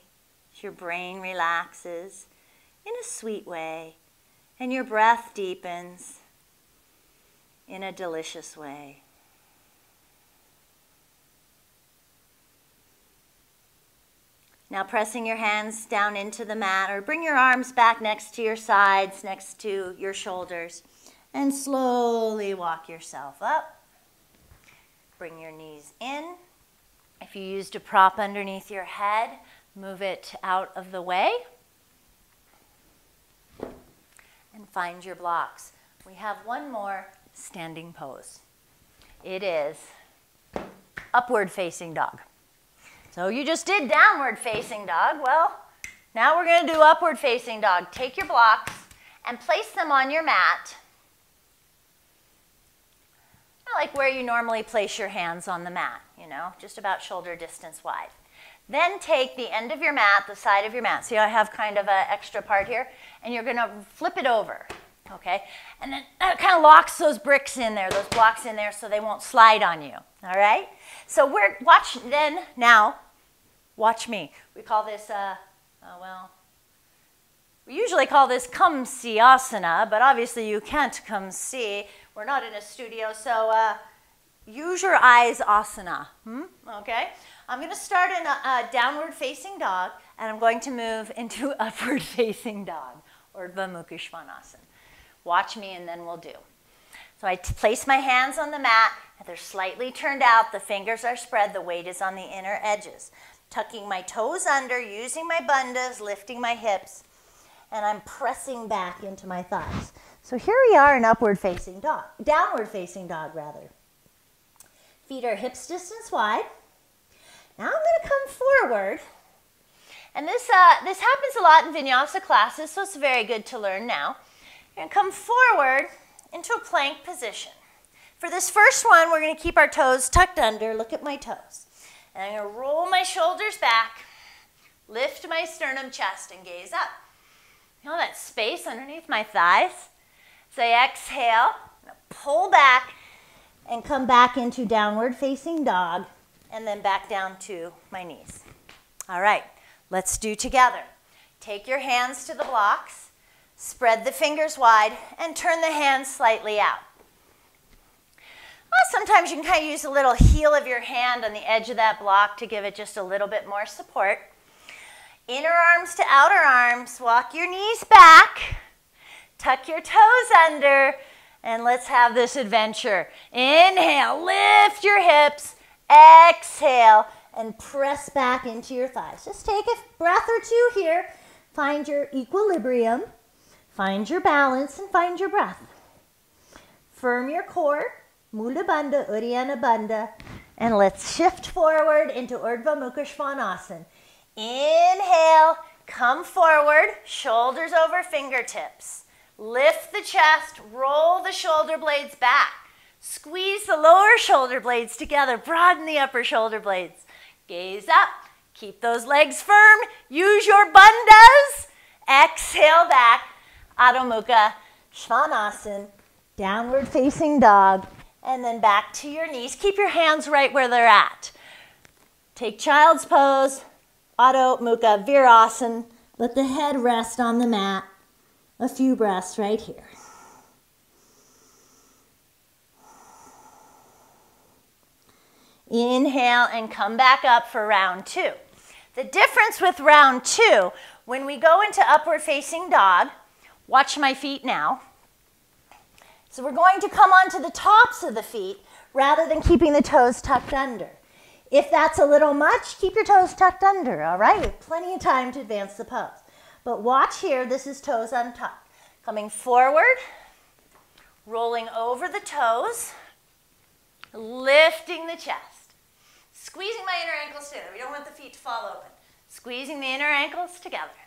your brain relaxes in a sweet way and your breath deepens in a delicious way. Now, pressing your hands down into the mat, or bring your arms back next to your sides, next to your shoulders, and slowly walk yourself up. Bring your knees in. If you used a prop underneath your head, move it out of the way. And find your blocks. We have one more standing pose. It is upward facing dog. So you just did downward facing dog. Well, now we're going to do upward facing dog. Take your blocks and place them on your mat. Like where you normally place your hands on the mat, you know, just about shoulder distance wide. Then take the end of your mat, the side of your mat. See, I have kind of an extra part here, and you're going to flip it over, okay? And then that kind of locks those bricks in there, those blocks in there, so they won't slide on you, all right? So we're, watch then, now, Watch me. We call this, uh, uh, well, we usually call this come see asana, but obviously you can't come see. We're not in a studio, so uh, use your eyes asana. Hmm? Okay? I'm going to start in a, a downward facing dog, and I'm going to move *laughs* into upward facing dog, or Urdhva. Watch me, and then we'll do. So So I place my hands on the mat, they're slightly turned out, the fingers are spread, the weight is on the inner edges. Tucking my toes under, using my bandhas, lifting my hips, and I'm pressing back into my thighs. So here we are in upward facing dog, downward facing dog rather. Feet are hips distance wide. Now I'm going to come forward. And this, uh, this happens a lot in vinyasa classes, so it's very good to learn now. You're going to come forward into a plank position. For this first one, we're going to keep our toes tucked under. Look at my toes. And I'm going to roll my shoulders back, lift my sternum, chest, and gaze up. Feel that space underneath my thighs? So I exhale, pull back, and come back into downward facing dog, and then back down to my knees. All right, let's do together. Take your hands to the blocks, spread the fingers wide, and turn the hands slightly out. Well, sometimes you can kind of use a little heel of your hand on the edge of that block to give it just a little bit more support. Inner arms to outer arms. Walk your knees back. Tuck your toes under. And let's have this adventure. Inhale, lift your hips. Exhale, and press back into your thighs. Just take a breath or two here. Find your equilibrium. Find your balance and find your breath. Firm your core. Mula Bandha, Bandha. And let's shift forward into Urdhva Mukha Svanasana. Inhale, come forward, shoulders over fingertips. Lift the chest, roll the shoulder blades back. Squeeze the lower shoulder blades together, broaden the upper shoulder blades. Gaze up, keep those legs firm, use your bandhas. Exhale back, Adho Mukha Svanasana, downward facing dog, and then back to your knees. Keep your hands right where they're at. Take child's pose, Adho Mukha Virasana. Let the head rest on the mat. A few breaths right here. Inhale and come back up for round two. The difference with round two, when we go into upward facing dog, watch my feet now. So we're going to come onto the tops of the feet rather than keeping the toes tucked under. If that's a little much, keep your toes tucked under, all right? We have plenty of time to advance the pose. But watch here, this is toes untucked. Coming forward, rolling over the toes, lifting the chest. Squeezing my inner ankles together. We don't want the feet to fall open. Squeezing the inner ankles together.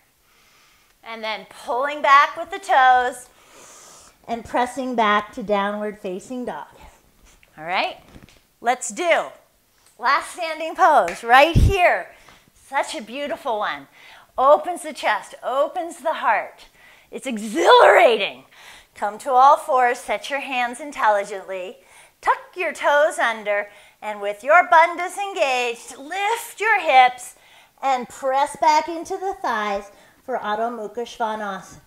And then pulling back with the toes and pressing back to downward facing dog. All right, let's do last standing pose right here. Such a beautiful one. Opens the chest, opens the heart. It's exhilarating. Come to all fours, set your hands intelligently, tuck your toes under, and with your bandhas engaged, lift your hips and press back into the thighs for Adho Mukha Svanasana.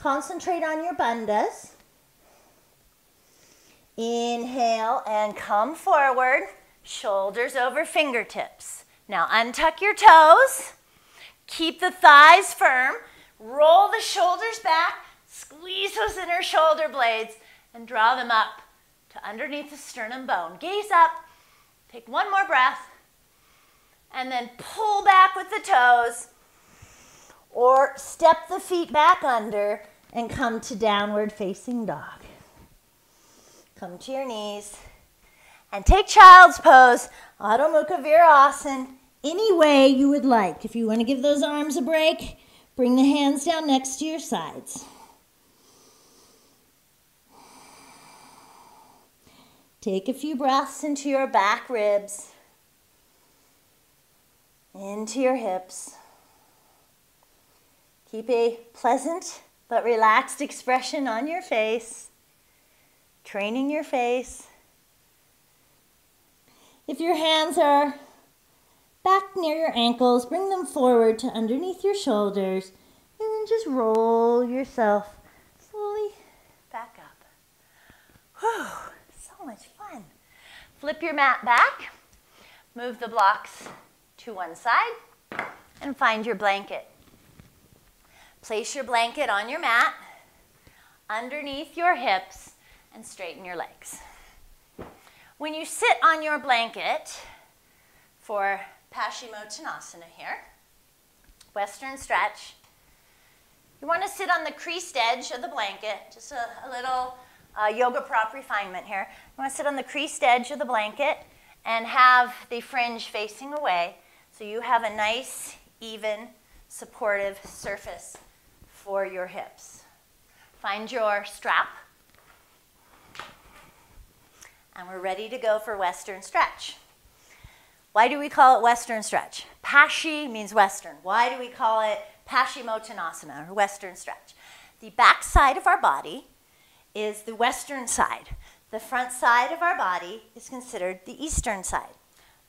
Concentrate on your bandhas. Inhale and come forward, shoulders over fingertips. Now untuck your toes, keep the thighs firm, roll the shoulders back, squeeze those inner shoulder blades, and draw them up to underneath the sternum bone. Gaze up, take one more breath, and then pull back with the toes, or step the feet back under and come to downward facing dog. Come to your knees and take child's pose, Adho Mukha Virasana, any way you would like. If you want to give those arms a break, bring the hands down next to your sides. Take a few breaths into your back ribs, into your hips. Keep a pleasant but relaxed expression on your face, training your face. If your hands are back near your ankles, bring them forward to underneath your shoulders, and then just roll yourself slowly back up. Whew, so much fun. Flip your mat back, move the blocks to one side, and find your blanket. Place your blanket on your mat underneath your hips and straighten your legs. When you sit on your blanket for Paschimottanasana here, Western stretch, you want to sit on the creased edge of the blanket, just a, a little uh, yoga prop refinement here. You want to sit on the creased edge of the blanket and have the fringe facing away so you have a nice, even, supportive surface for your hips. Find your strap. And we're ready to go for Western stretch. Why do we call it Western stretch? Paschi means Western. Why do we call it Paschimottanasana, or Western stretch? The back side of our body is the Western side. The front side of our body is considered the Eastern side.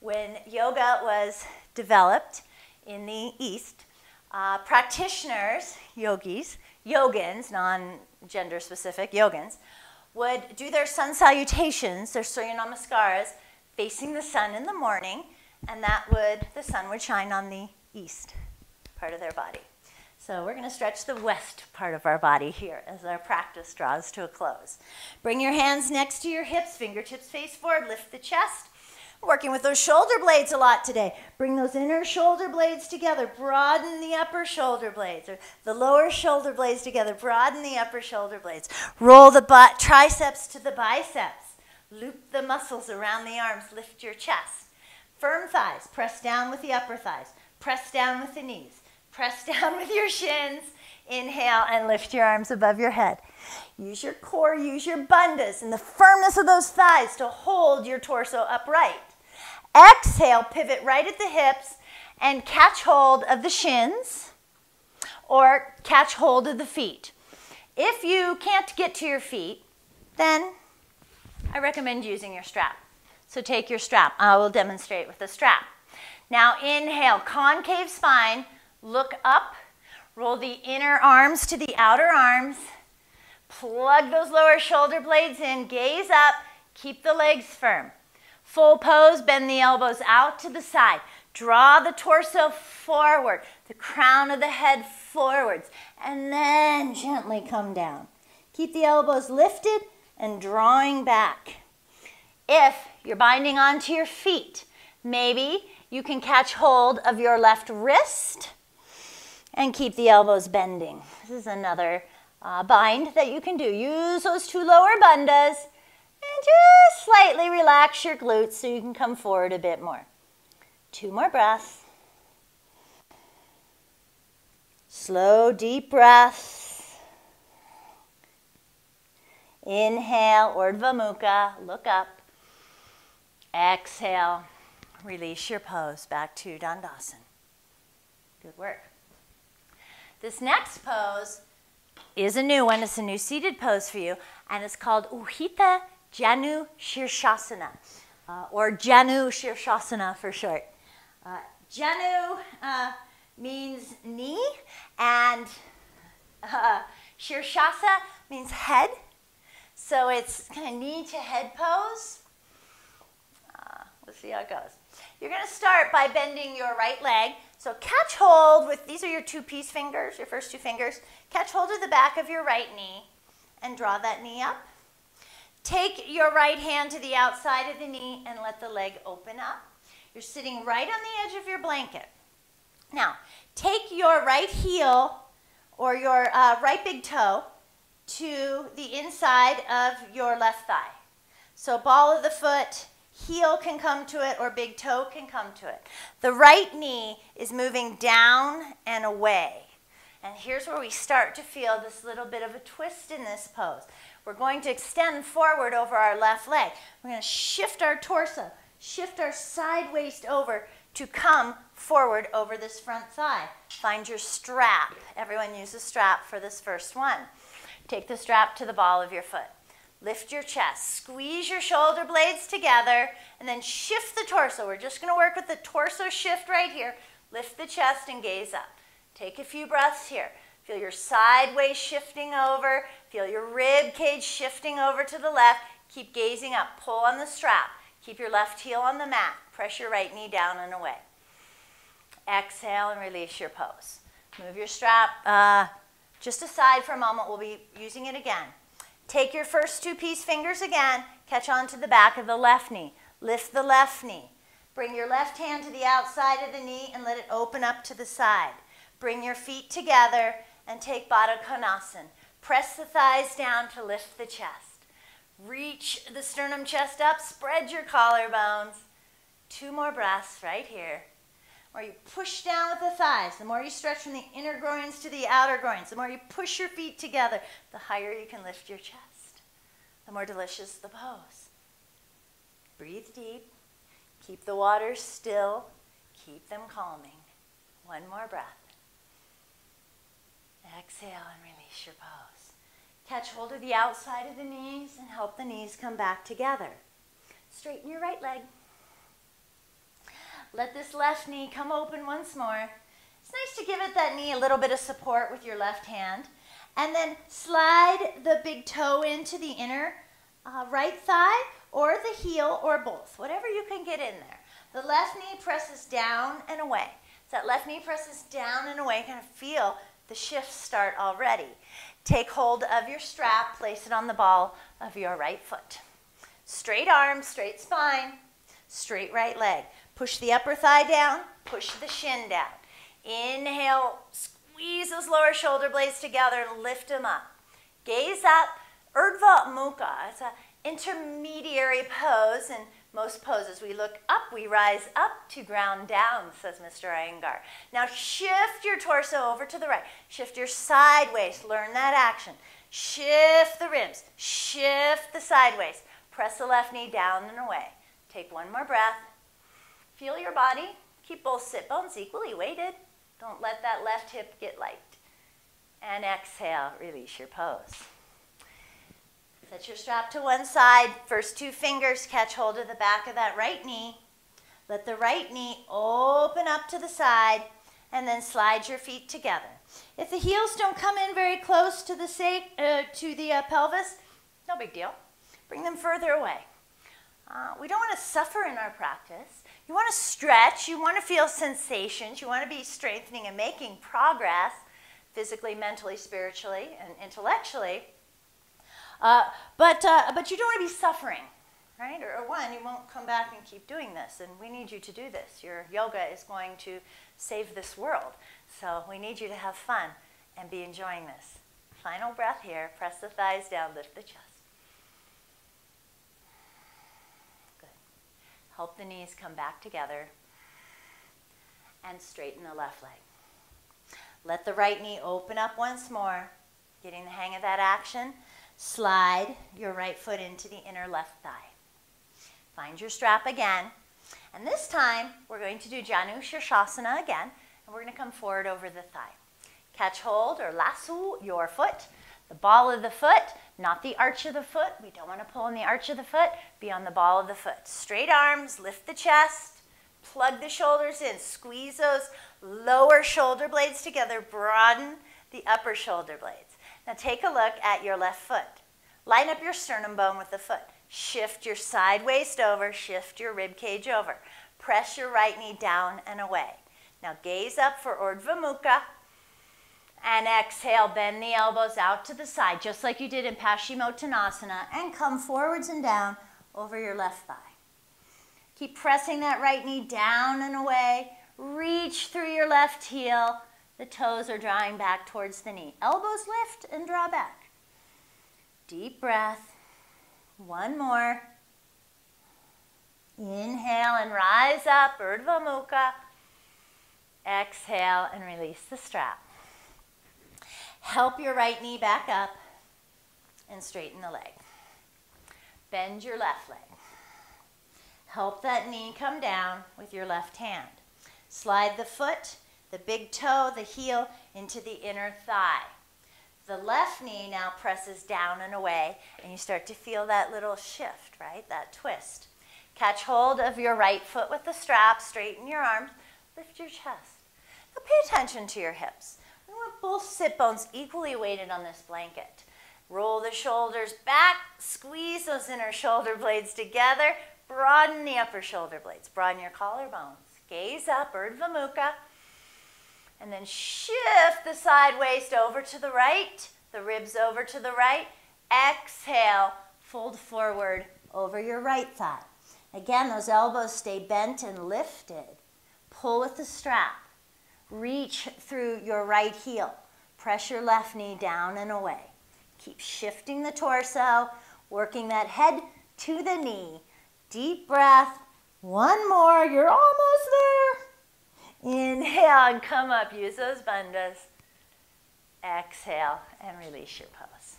When yoga was developed in the East, uh, practitioners, yogis, yogins, non gender specific yogins, would do their sun salutations, their Surya Namaskaras, facing the sun in the morning, and that would, the sun would shine on the east part of their body. So we're going to stretch the west part of our body here as our practice draws to a close. Bring your hands next to your hips, fingertips face forward, lift the chest. Working with those shoulder blades a lot today. Bring those inner shoulder blades together. Broaden the upper shoulder blades, or the lower shoulder blades together. Broaden the upper shoulder blades. Roll the butt, triceps to the biceps. Loop the muscles around the arms. Lift your chest. Firm thighs. Press down with the upper thighs. Press down with the knees. Press *laughs* down with your shins. Inhale and lift your arms above your head. Use your core, use your bandhas and the firmness of those thighs to hold your torso upright. Exhale, pivot right at the hips and catch hold of the shins or catch hold of the feet. If you can't get to your feet, then I recommend using your strap. So take your strap. I will demonstrate with the strap. Now inhale, concave spine, look up, roll the inner arms to the outer arms, plug those lower shoulder blades in, gaze up, keep the legs firm. Full pose, bend the elbows out to the side. Draw the torso forward, the crown of the head forwards, and then gently come down. Keep the elbows lifted and drawing back. If you're binding onto your feet, maybe you can catch hold of your left wrist and keep the elbows bending. This is another uh, bind that you can do. Use those two lower bandhas and just slightly relax your glutes so you can come forward a bit more. Two more breaths. Slow, deep breaths. Inhale, Urdhva Mukha, look up. Exhale, release your pose back to Dandasana. Good work. This next pose is a new one. It's a new seated pose for you, and it's called Udita Janu Shirshasana, uh, or Janu Shirshasana for short. Uh, Janu uh, means knee, and uh, Shirshasa means head. So it's kind of knee to head pose. Uh, let's see how it goes. You're going to start by bending your right leg. So catch hold with, these are your two peace fingers, your first two fingers. Catch hold of the back of your right knee and draw that knee up. Take your right hand to the outside of the knee and let the leg open up. You're sitting right on the edge of your blanket. Now, take your right heel or your uh, right big toe to the inside of your left thigh. So ball of the foot, heel can come to it, or big toe can come to it. The right knee is moving down and away. And here's where we start to feel this little bit of a twist in this pose. We're going to extend forward over our left leg. We're going to shift our torso, shift our side waist over to come forward over this front thigh. Find your strap. Everyone use a strap for this first one. Take the strap to the ball of your foot. Lift your chest. Squeeze your shoulder blades together and then shift the torso. We're just going to work with the torso shift right here. Lift the chest and gaze up. Take a few breaths here. Feel your sideways shifting over. Feel your rib cage shifting over to the left. Keep gazing up. Pull on the strap. Keep your left heel on the mat. Press your right knee down and away. Exhale and release your pose. Move your strap uh, just aside for a moment. We'll be using it again. Take your first two peace fingers again, catch onto the back of the left knee. Lift the left knee. Bring your left hand to the outside of the knee and let it open up to the side. Bring your feet together and take Baddha Konasana. Press the thighs down to lift the chest. Reach the sternum chest up, spread your collarbones. Two more breaths right here. Or you push down with the thighs. The more you stretch from the inner groins to the outer groins, the more you push your feet together, the higher you can lift your chest. The more delicious the pose. Breathe deep. Keep the waters still. Keep them calming. One more breath. Exhale and release your pose. Catch hold of the outside of the knees and help the knees come back together. Straighten your right leg. Let this left knee come open once more. It's nice to give it that knee a little bit of support with your left hand. And then slide the big toe into the inner uh, right thigh or the heel or both, whatever you can get in there. The left knee presses down and away. So that left knee presses down and away, kind of feel the shifts start already. Take hold of your strap, place it on the ball of your right foot. Straight arm, straight spine, straight right leg. Push the upper thigh down, push the shin down. Inhale, squeeze those lower shoulder blades together and lift them up. Gaze up, Urdhva Mukha. It's an intermediary pose, and most poses we look up, we rise up to ground down, says Mr. Iyengar. Now shift your torso over to the right. Shift your side sideways. Learn that action. Shift the ribs. Shift the side sideways. Press the left knee down and away. Take one more breath. Feel your body. Keep both sit bones equally weighted. Don't let that left hip get light. And exhale, release your pose. Set your strap to one side. First two fingers catch hold of the back of that right knee. Let the right knee open up to the side and then slide your feet together. If the heels don't come in very close to the, uh, to the uh, pelvis, no big deal. Bring them further away. Uh, we don't want to suffer in our practice. You want to stretch, you want to feel sensations, you want to be strengthening and making progress physically, mentally, spiritually, and intellectually. Uh, but, uh, but you don't want to be suffering, right? Or, or, one, you won't come back and keep doing this, and we need you to do this. Your yoga is going to save this world, so we need you to have fun and be enjoying this. Final breath here. Press the thighs down, lift the chest. Good. Help the knees come back together and straighten the left leg. Let the right knee open up once more, getting the hang of that action. Slide your right foot into the inner left thigh. Find your strap again. And this time, we're going to do Janu Shirshasana again, and we're going to come forward over the thigh. Catch hold or lasso your foot, the ball of the foot, not the arch of the foot. We don't want to pull on the arch of the foot. Be on the ball of the foot. Straight arms, lift the chest, plug the shoulders in, squeeze those lower shoulder blades together, broaden the upper shoulder blades. Now take a look at your left foot. Line up your sternum bone with the foot. Shift your side waist over, shift your rib cage over. Press your right knee down and away. Now gaze up for Urdhva Mukha. And exhale, bend the elbows out to the side, just like you did in Paschimottanasana, and come forwards and down over your left thigh. Keep pressing that right knee down and away. Reach through your left heel the toes are drawing back towards the knee. Elbows lift and draw back. Deep breath. One more. Inhale and rise up, Urdhva Mukha. Exhale and release the strap. Help your right knee back up and straighten the leg. Bend your left leg. Help that knee come down with your left hand. Slide the foot the big toe, the heel, into the inner thigh. The left knee now presses down and away, and you start to feel that little shift, right? That twist. Catch hold of your right foot with the strap, straighten your arms, lift your chest. Now pay attention to your hips. We want both sit bones equally weighted on this blanket. Roll the shoulders back, squeeze those inner shoulder blades together, broaden the upper shoulder blades, broaden your collarbones. Gaze up, Urdhva Mukha. And then shift the side waist over to the right, the ribs over to the right. Exhale, fold forward over your right thigh. Again, those elbows stay bent and lifted. Pull with the strap. Reach through your right heel. Press your left knee down and away. Keep shifting the torso, working that head to the knee. Deep breath. One more. You're almost there. Inhale and come up. Use those bandhas. Exhale and release your pose.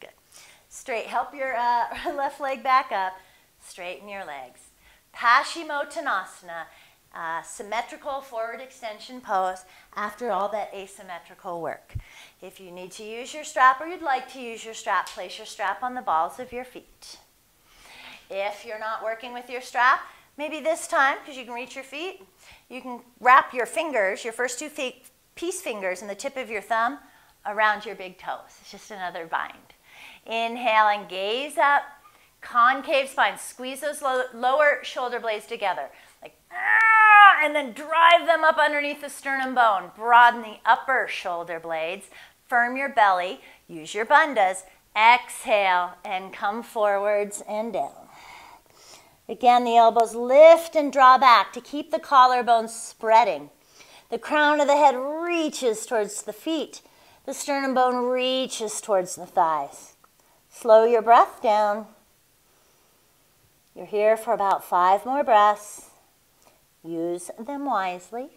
Good. Straight. Help your uh, *laughs* left leg back up. Straighten your legs. Paschimottanasana, uh, symmetrical forward extension pose after all that asymmetrical work. If you need to use your strap or you'd like to use your strap, place your strap on the balls of your feet. If you're not working with your strap, maybe this time, because you can reach your feet, you can wrap your fingers, your first two feet, peace fingers and the tip of your thumb around your big toes. It's just another bind. Inhale and gaze up. Concave spine. Squeeze those lower shoulder blades together. Like, ah, and then drive them up underneath the sternum bone. Broaden the upper shoulder blades. Firm your belly. Use your bandhas. Exhale and come forwards and down. Again, the elbows lift and draw back to keep the collarbone spreading. The crown of the head reaches towards the feet. The sternum bone reaches towards the thighs. Slow your breath down. You're here for about five more breaths. Use them wisely.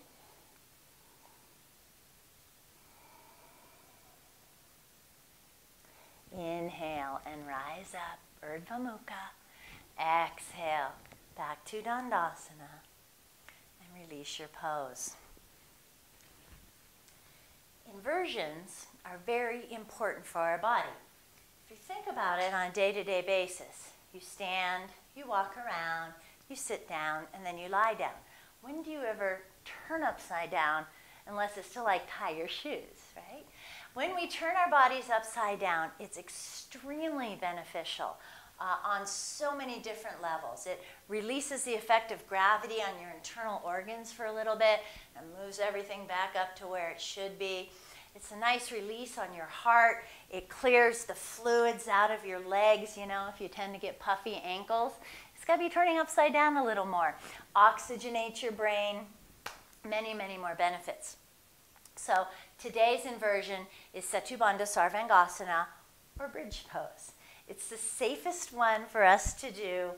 Inhale and rise up, Urdhva Mukha. Exhale, back to Dandasana. And release your pose. Inversions are very important for our body. If you think about it on a day-to-day basis, you stand, you walk around, you sit down, and then you lie down. When do you ever turn upside down unless it's to like tie your shoes, right? When we turn our bodies upside down, it's extremely beneficial uh, on so many different levels. It releases the effect of gravity on your internal organs for a little bit and moves everything back up to where it should be. It's a nice release on your heart. It clears the fluids out of your legs, you know, if you tend to get puffy ankles. It's got to be turning upside down a little more. Oxygenate your brain. Many, many more benefits. So today's inversion is Setubandha Sarvangasana or bridge pose. It's the safest one for us to do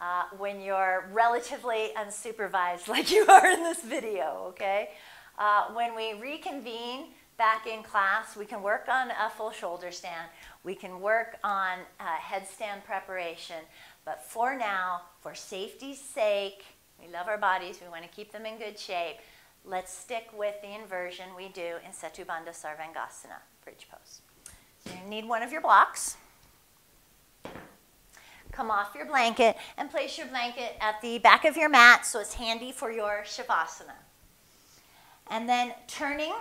uh, when you're relatively unsupervised *laughs* like you are in this video, okay? Uh, when we reconvene back in class, we can work on a full shoulder stand. We can work on uh, headstand preparation. But for now, for safety's sake, we love our bodies, we want to keep them in good shape. Let's stick with the inversion we do in Setubandha Sarvangasana, bridge pose. So you need one of your blocks come off your blanket and place your blanket at the back of your mat so it's handy for your Shavasana. And then turning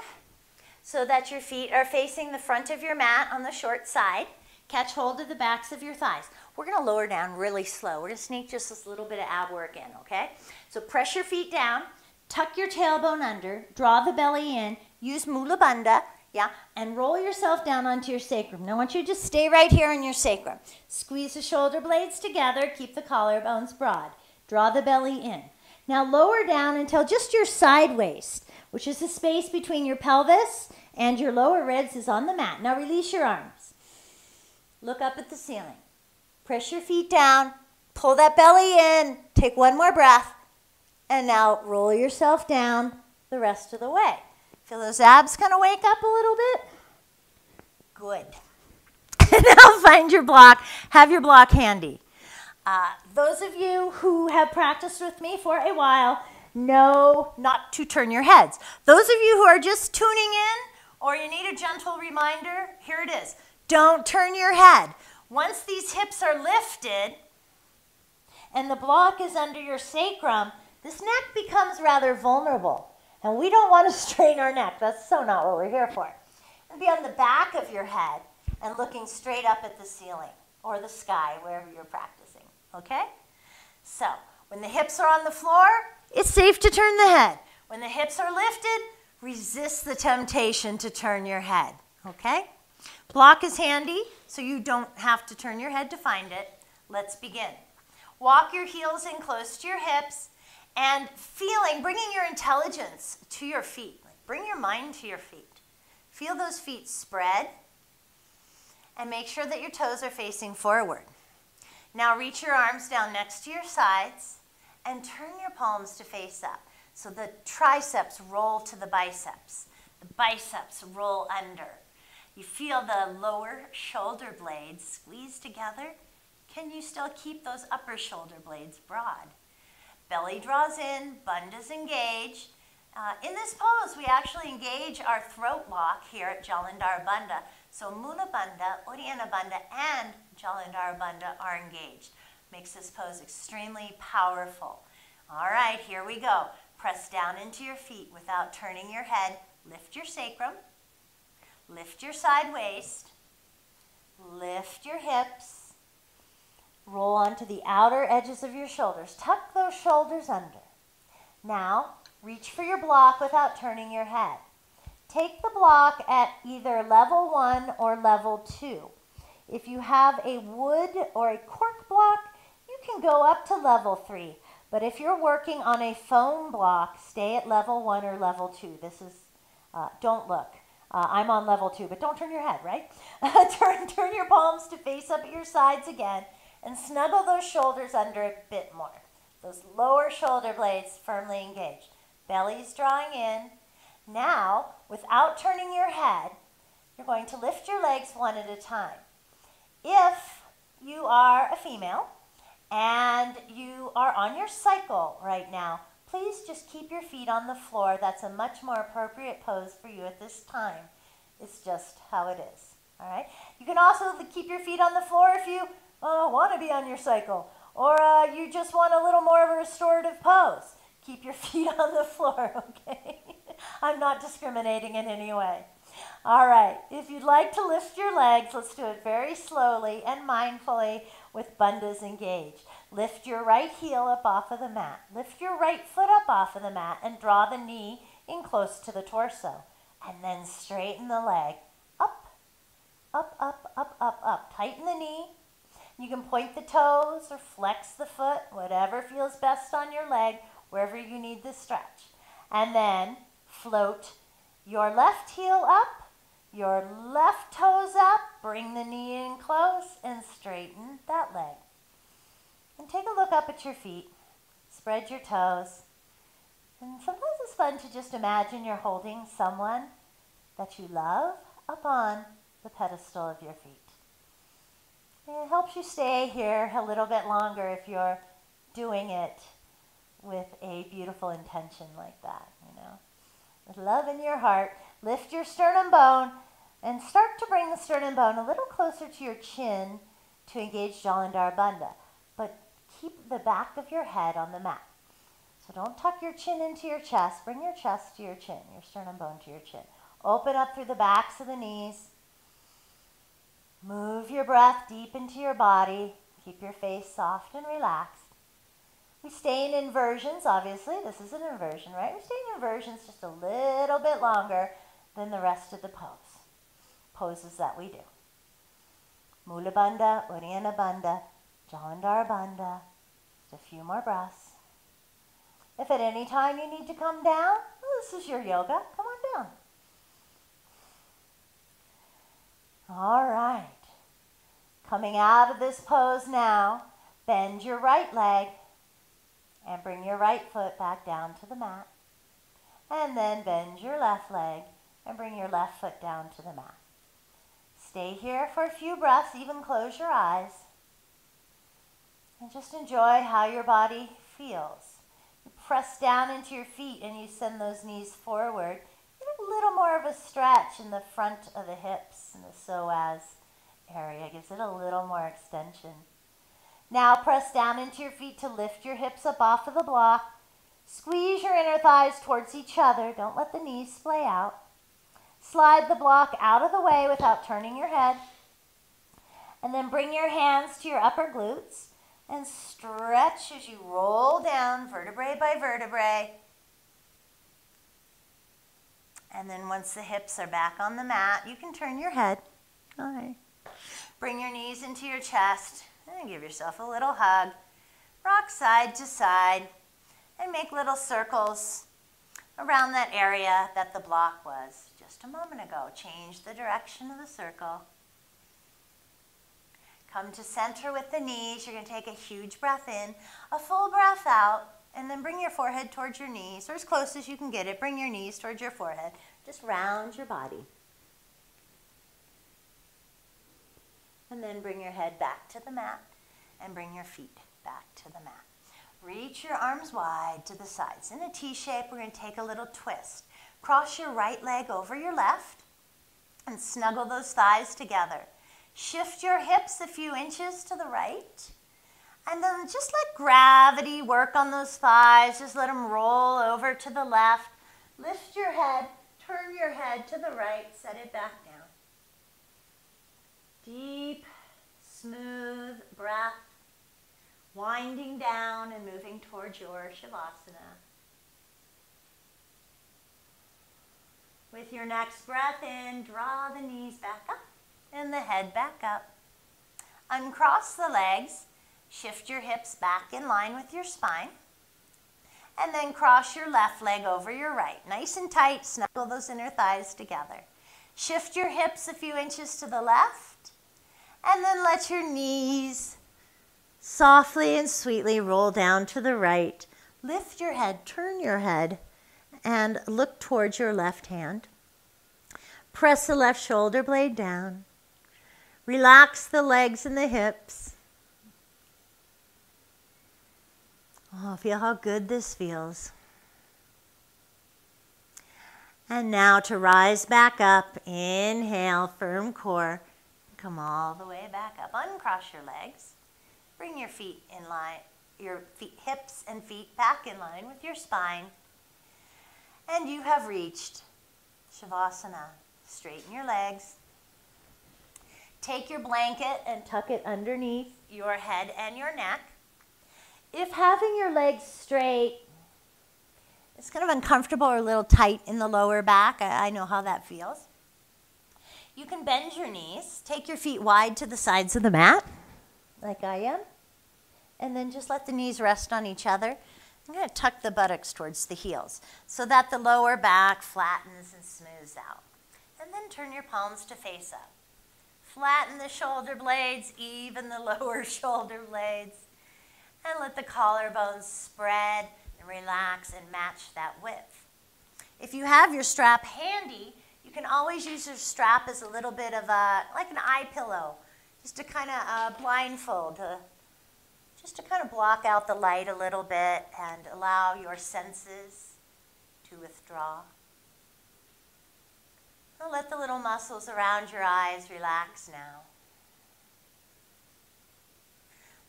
so that your feet are facing the front of your mat on the short side. Catch hold of the backs of your thighs. We're going to lower down really slow. We're going to sneak just this little bit of ab work in, okay? So press your feet down, tuck your tailbone under, draw the belly in, use Mula Bandha, yeah, and roll yourself down onto your sacrum. Now I want you to just stay right here on your sacrum. Squeeze the shoulder blades together, keep the collarbones broad. Draw the belly in. Now lower down until just your side waist, which is the space between your pelvis and your lower ribs is on the mat. Now release your arms. Look up at the ceiling. Press your feet down, pull that belly in, take one more breath, and now roll yourself down the rest of the way. Feel those abs kind of wake up a little bit? Good. *laughs* now find your block. Have your block handy. Uh, those of you who have practiced with me for a while know not to turn your heads. Those of you who are just tuning in or you need a gentle reminder, here it is. Don't turn your head. Once these hips are lifted and the block is under your sacrum, this neck becomes rather vulnerable. And we don't want to *laughs* strain our neck. That's so not what we're here for. And be on the back of your head and looking straight up at the ceiling or the sky, wherever you're practicing. Okay? So, when the hips are on the floor, it's safe to turn the head. When the hips are lifted, resist the temptation to turn your head. Okay? Block is handy, so you don't have to turn your head to find it. Let's begin. Walk your heels in close to your hips and feeling, bringing your intelligence to your feet. Bring your mind to your feet. Feel those feet spread and make sure that your toes are facing forward. Now reach your arms down next to your sides and turn your palms to face up. So the triceps roll to the biceps. The biceps roll under. You feel the lower shoulder blades squeeze together. Can you still keep those upper shoulder blades broad? Belly draws in, bandhas engage. Uh, in this pose, we actually engage our throat lock here at Jalandhar Bandha. So Mula Bandha, Uddiyana Bandha, and Jalandhar Bandha are engaged. Makes this pose extremely powerful. All right, here we go. Press down into your feet without turning your head. Lift your sacrum. Lift your side waist. Lift your hips. Roll onto the outer edges of your shoulders. Tuck those shoulders under. Now, reach for your block without turning your head. Take the block at either level one or level two. If you have a wood or a cork block, you can go up to level three. But if you're working on a foam block, stay at level one or level two. This is, uh, don't look. Uh, I'm on level two, but don't turn your head, right? *laughs* turn, turn your palms to face up at your sides again and snuggle those shoulders under a bit more. Those lower shoulder blades firmly engaged. Belly's drawing in. Now, without turning your head, you're going to lift your legs one at a time. If you are a female, and you are on your cycle right now, please just keep your feet on the floor. That's a much more appropriate pose for you at this time. It's just how it is. All right. You can also keep your feet on the floor if you uh, want to be on your cycle, or uh, you just want a little more of a restorative pose. Keep your *laughs* feet on the floor, *laughs* okay? I'm not discriminating in any way. All right, if you'd like to lift your legs, let's do it very slowly and mindfully with bandhas engaged. Lift your right heel up off of the mat. Lift your right foot up off of the mat and draw the knee in close to the torso. And then straighten the leg. Up, up, up, up, up, up. Tighten the knee. You can point the toes or flex the foot, whatever feels best on your leg, wherever you need the stretch. And then float your left heel up, your left toes up, bring the knee in close, and straighten that leg. And take a look up at your feet. Spread your toes. And sometimes it's fun to just imagine you're holding someone that you love up on the pedestal of your feet. It helps you stay here a little bit longer if you're doing it with a beautiful intention like that, you know. With love in your heart, lift your sternum bone and start to bring the sternum bone a little closer to your chin to engage Jalandhar Bandha. But keep the back of your head on the mat. So don't tuck your chin into your chest. Bring your chest to your chin, your sternum bone to your chin. Open up through the backs of the knees. Move your breath deep into your body. Keep your face soft and relaxed. We stay in inversions, obviously. This is an inversion, right? We stay in inversions just a little bit longer than the rest of the pose, poses that we do. Mula Bandha, Uddiyana Bandha, Jalandhar Bandha. Just a few more breaths. If at any time you need to come down, well, this is your yoga. Come on down. All right. Coming out of this pose now, bend your right leg and bring your right foot back down to the mat. And then bend your left leg and bring your left foot down to the mat. Stay here for a few breaths, even close your eyes. And just enjoy how your body feels. You press down into your feet and you send those knees forward. Little more of a stretch in the front of the hips and the psoas area. Gives it a little more extension. Now press down into your feet to lift your hips up off of the block. Squeeze your inner thighs towards each other. Don't let the knees splay out. Slide the block out of the way without turning your head. And then bring your hands to your upper glutes and stretch as you roll down vertebrae by vertebrae. And then once the hips are back on the mat, you can turn your head. All right. Bring your knees into your chest and give yourself a little hug. Rock side to side and make little circles around that area that the block was just a moment ago. Change the direction of the circle. Come to center with the knees. You're going to take a huge breath in, a full breath out, and then bring your forehead towards your knees, or as close as you can get it. Bring your knees towards your forehead. Just round your body. And then bring your head back to the mat and bring your feet back to the mat. Reach your arms wide to the sides. In a T shape, we're going to take a little twist. Cross your right leg over your left and snuggle those thighs together. Shift your hips a few inches to the right. And then just let gravity work on those thighs. Just let them roll over to the left. Lift your head, turn your head to the right, set it back down. Deep, smooth breath, winding down and moving towards your Shavasana. With your next breath in, draw the knees back up and the head back up. Uncross the legs, shift your hips back in line with your spine, and then cross your left leg over your right. Nice and tight, snuggle those inner thighs together. Shift your hips a few inches to the left, and then let your knees softly and sweetly roll down to the right. Lift your head, turn your head, and look towards your left hand. Press the left shoulder blade down. Relax the legs and the hips. Oh, feel how good this feels. And now to rise back up, inhale, firm core. Come all the way back up. Uncross your legs. Bring your feet in line, your feet, hips and feet back in line with your spine. And you have reached Shavasana. Straighten your legs. Take your blanket and tuck it underneath your head and your neck. If having your legs straight is kind of uncomfortable or a little tight in the lower back, I, I know how that feels. You can bend your knees, take your feet wide to the sides of the mat, like I am, and then just let the knees rest on each other. I'm going to tuck the buttocks towards the heels so that the lower back flattens and smooths out and then turn your palms to face up. Flatten the shoulder blades, even the *laughs* lower shoulder blades, and let the collarbones spread and relax and match that width. If you have your strap handy, you can always use your strap as a little bit of a, like an eye pillow, just to kind of uh, blindfold, uh, just to kind of block out the light a little bit and allow your senses to withdraw. Let the little muscles around your eyes relax now.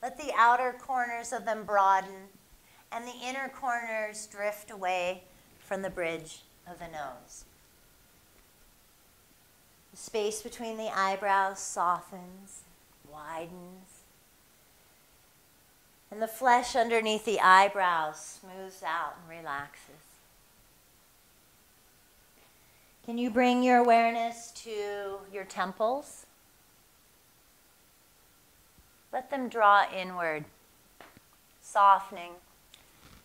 Let the outer corners of them broaden and the inner corners drift away from the bridge of the nose. The space between the eyebrows softens, widens, and the flesh underneath the eyebrows smooths out and relaxes. Can you bring your awareness to your temples? Let them draw inward, softening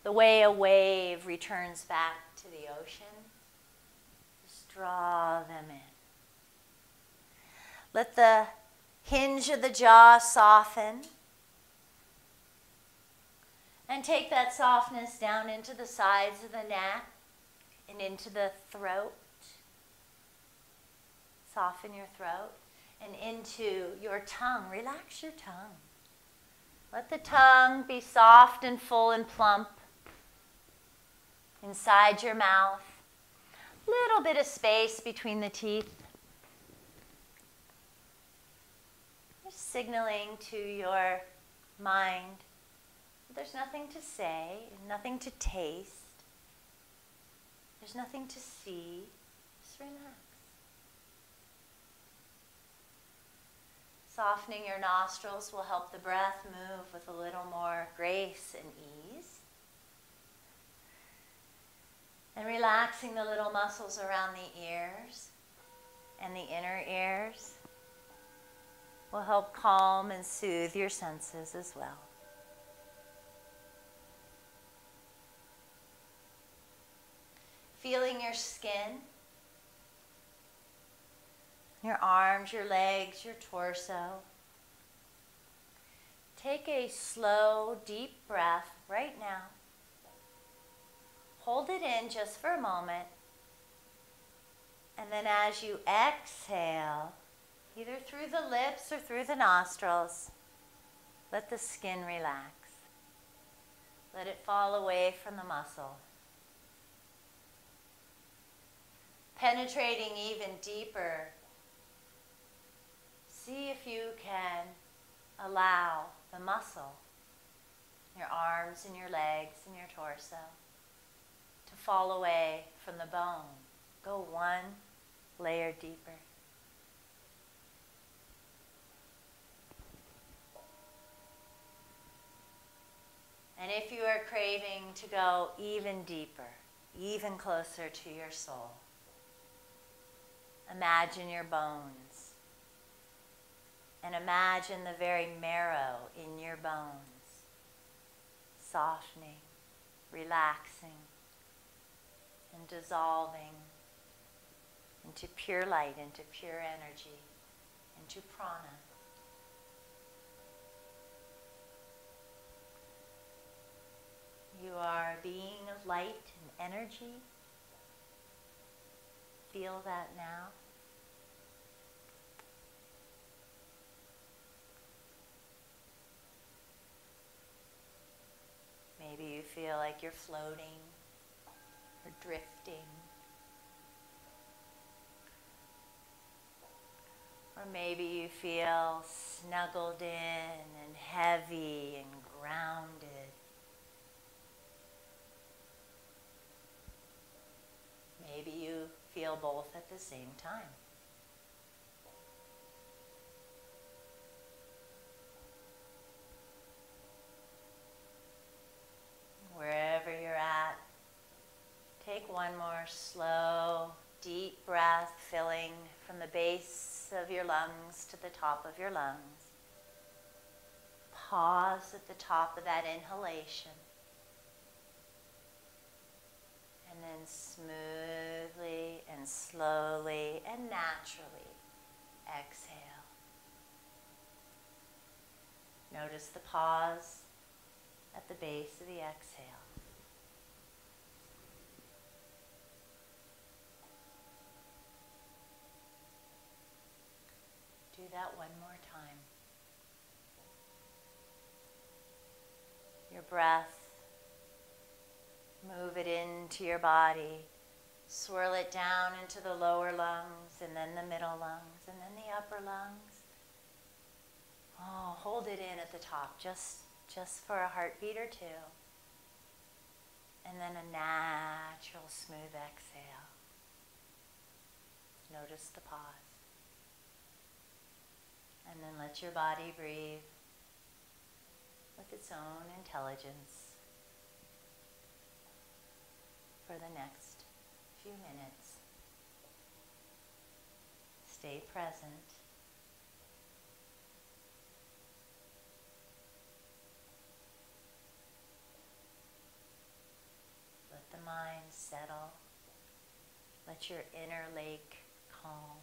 the way a wave returns back to the ocean. Just draw them in. Let the hinge of the jaw soften. And take that softness down into the sides of the neck and into the throat soften your throat and into your tongue. Relax your tongue. Let the tongue be soft and full and plump inside your mouth. Little bit of space between the teeth. You're signaling to your mind there's nothing to say, nothing to taste, there's nothing to see. Just relax. Softening your nostrils will help the breath move with a little more grace and ease. And relaxing the little muscles around the ears and the inner ears. will help calm and soothe your senses as well. Feeling your skin, your arms, your legs, your torso. Take a slow, deep breath right now. Hold it in just for a moment. And then as you exhale, either through the lips or through the nostrils, let the skin relax. Let it fall away from the muscle. Penetrating even deeper, see if you can allow the muscle, your arms and your legs and your torso, to fall away from the bone. Go one layer deeper. And if you are craving to go even deeper, even closer to your soul, imagine your bones. And imagine the very marrow in your bones softening, relaxing, and dissolving into pure light, into pure energy, into prana. You are a being of light and energy. Feel that now. Maybe you feel like you're floating or drifting. Or maybe you feel snuggled in and heavy and grounded. Maybe you feel both at the same time. Wherever you're at, take one more slow, deep breath, filling from the base of your lungs to the top of your lungs. Pause at the top of that inhalation. And then smoothly and slowly and naturally exhale. Notice the pause at the base of the exhale. Do that one more time. Your breath Move it into your body. Swirl it down into the lower lungs and then the middle lungs and then the upper lungs. Oh, hold it in at the top just just for a heartbeat or two. And then a natural smooth exhale. Notice the pause. And then let your body breathe with its own intelligence for the next few minutes. Stay present. Let the mind settle. Let your inner lake calm.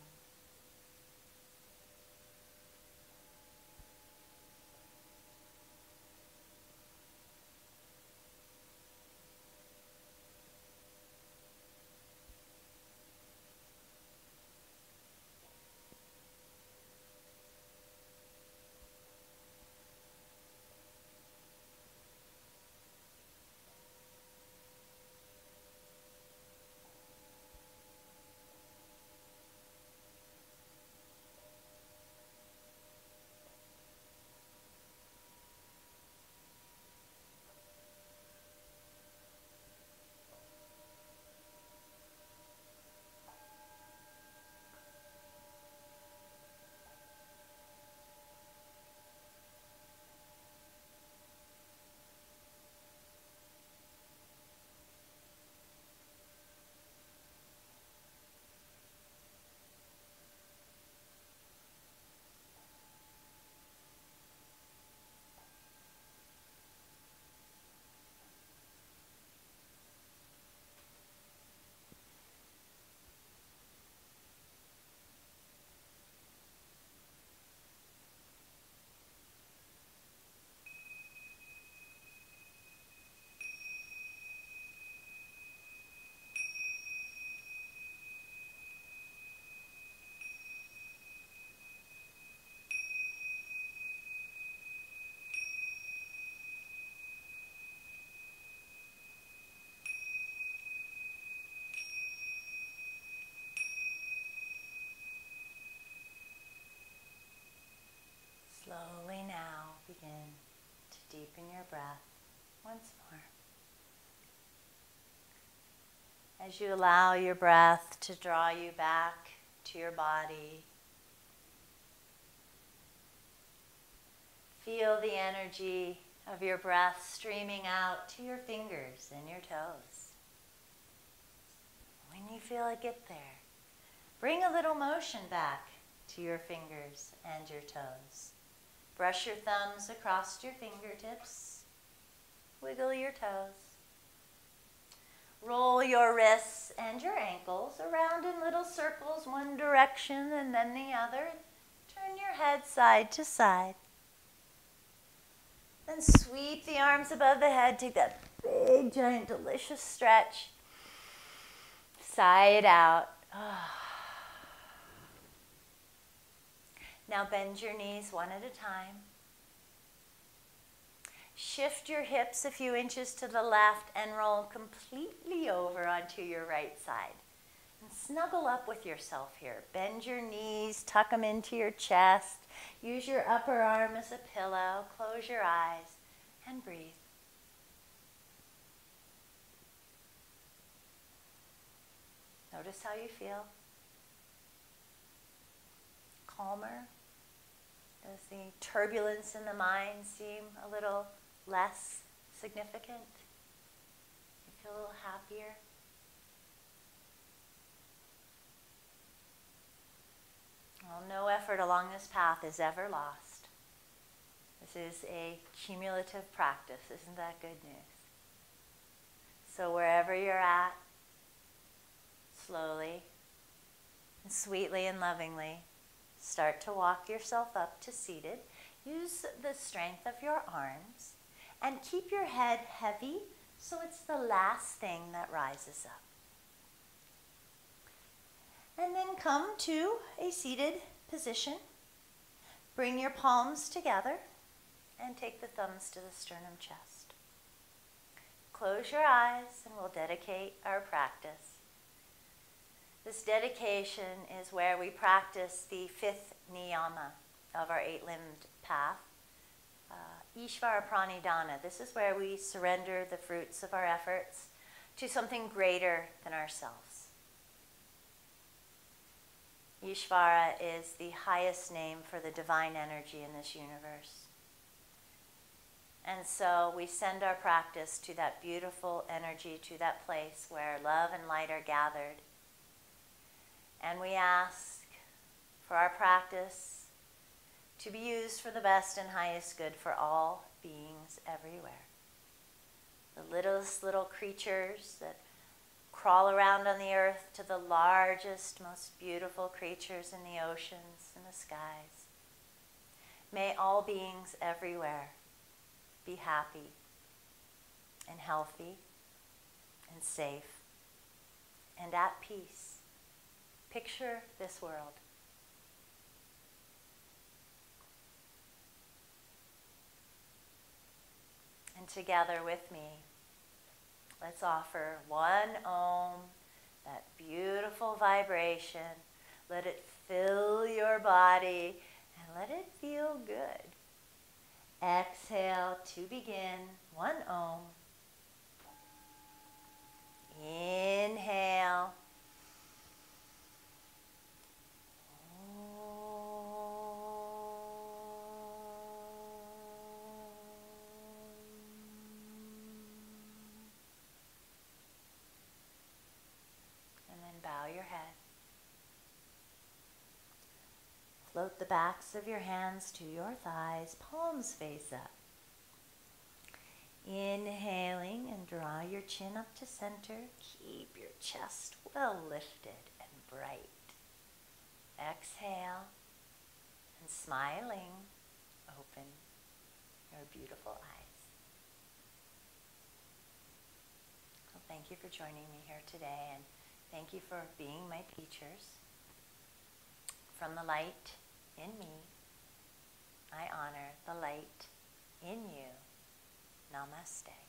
Deepen your breath once more. As you allow your breath to draw you back to your body, feel the energy of your breath streaming out to your fingers and your toes. When you feel it get there, bring a little motion back to your fingers and your toes. Brush your thumbs across your fingertips. Wiggle your toes. Roll your wrists and your ankles around in little circles, one direction and then the other. Turn your head side to side. Then sweep the arms above the head. Take that big, giant, delicious stretch. Sigh it out. Ah. Now bend your knees one at a time. Shift your hips a few inches to the left and roll completely over onto your right side. And snuggle up with yourself here. Bend your knees, tuck them into your chest. Use your upper arm as a pillow. Close your eyes and breathe. Notice how you feel. Calmer. Does the turbulence in the mind seem a little less significant? You feel a little happier? Well, no effort along this path is ever lost. This is a cumulative practice. Isn't that good news? So, wherever you're at, slowly and sweetly and lovingly, start to walk yourself up to seated. Use the strength of your arms and keep your head heavy so it's the last thing that rises up. And then come to a seated position. Bring your palms together and take the thumbs to the sternum chest. Close your eyes and we'll dedicate our practice. This dedication is where we practice the fifth niyama of our eight limbed path, uh, Ishvara Pranidhana. This is where we surrender the fruits of our efforts to something greater than ourselves. Ishvara is the highest name for the divine energy in this universe. And so we send our practice to that beautiful energy, to that place where love and light are gathered. And we ask for our practice to be used for the best and highest good for all beings everywhere. The littlest little creatures that crawl around on the earth to the largest, most beautiful creatures in the oceans and the skies. May all beings everywhere be happy and healthy and safe and at peace. Picture this world. And together with me, let's offer one Om, that beautiful vibration. Let it fill your body and let it feel good. Exhale to begin. One Om. Inhale. And then bow your head. Float the backs of your hands to your thighs, palms face up. Inhaling and draw your chin up to center. Keep your chest well lifted and bright. Exhale and smiling, open your beautiful eyes. Well, thank you for joining me here today and thank you for being my teachers. From the light in me, I honor the light in you. Namaste.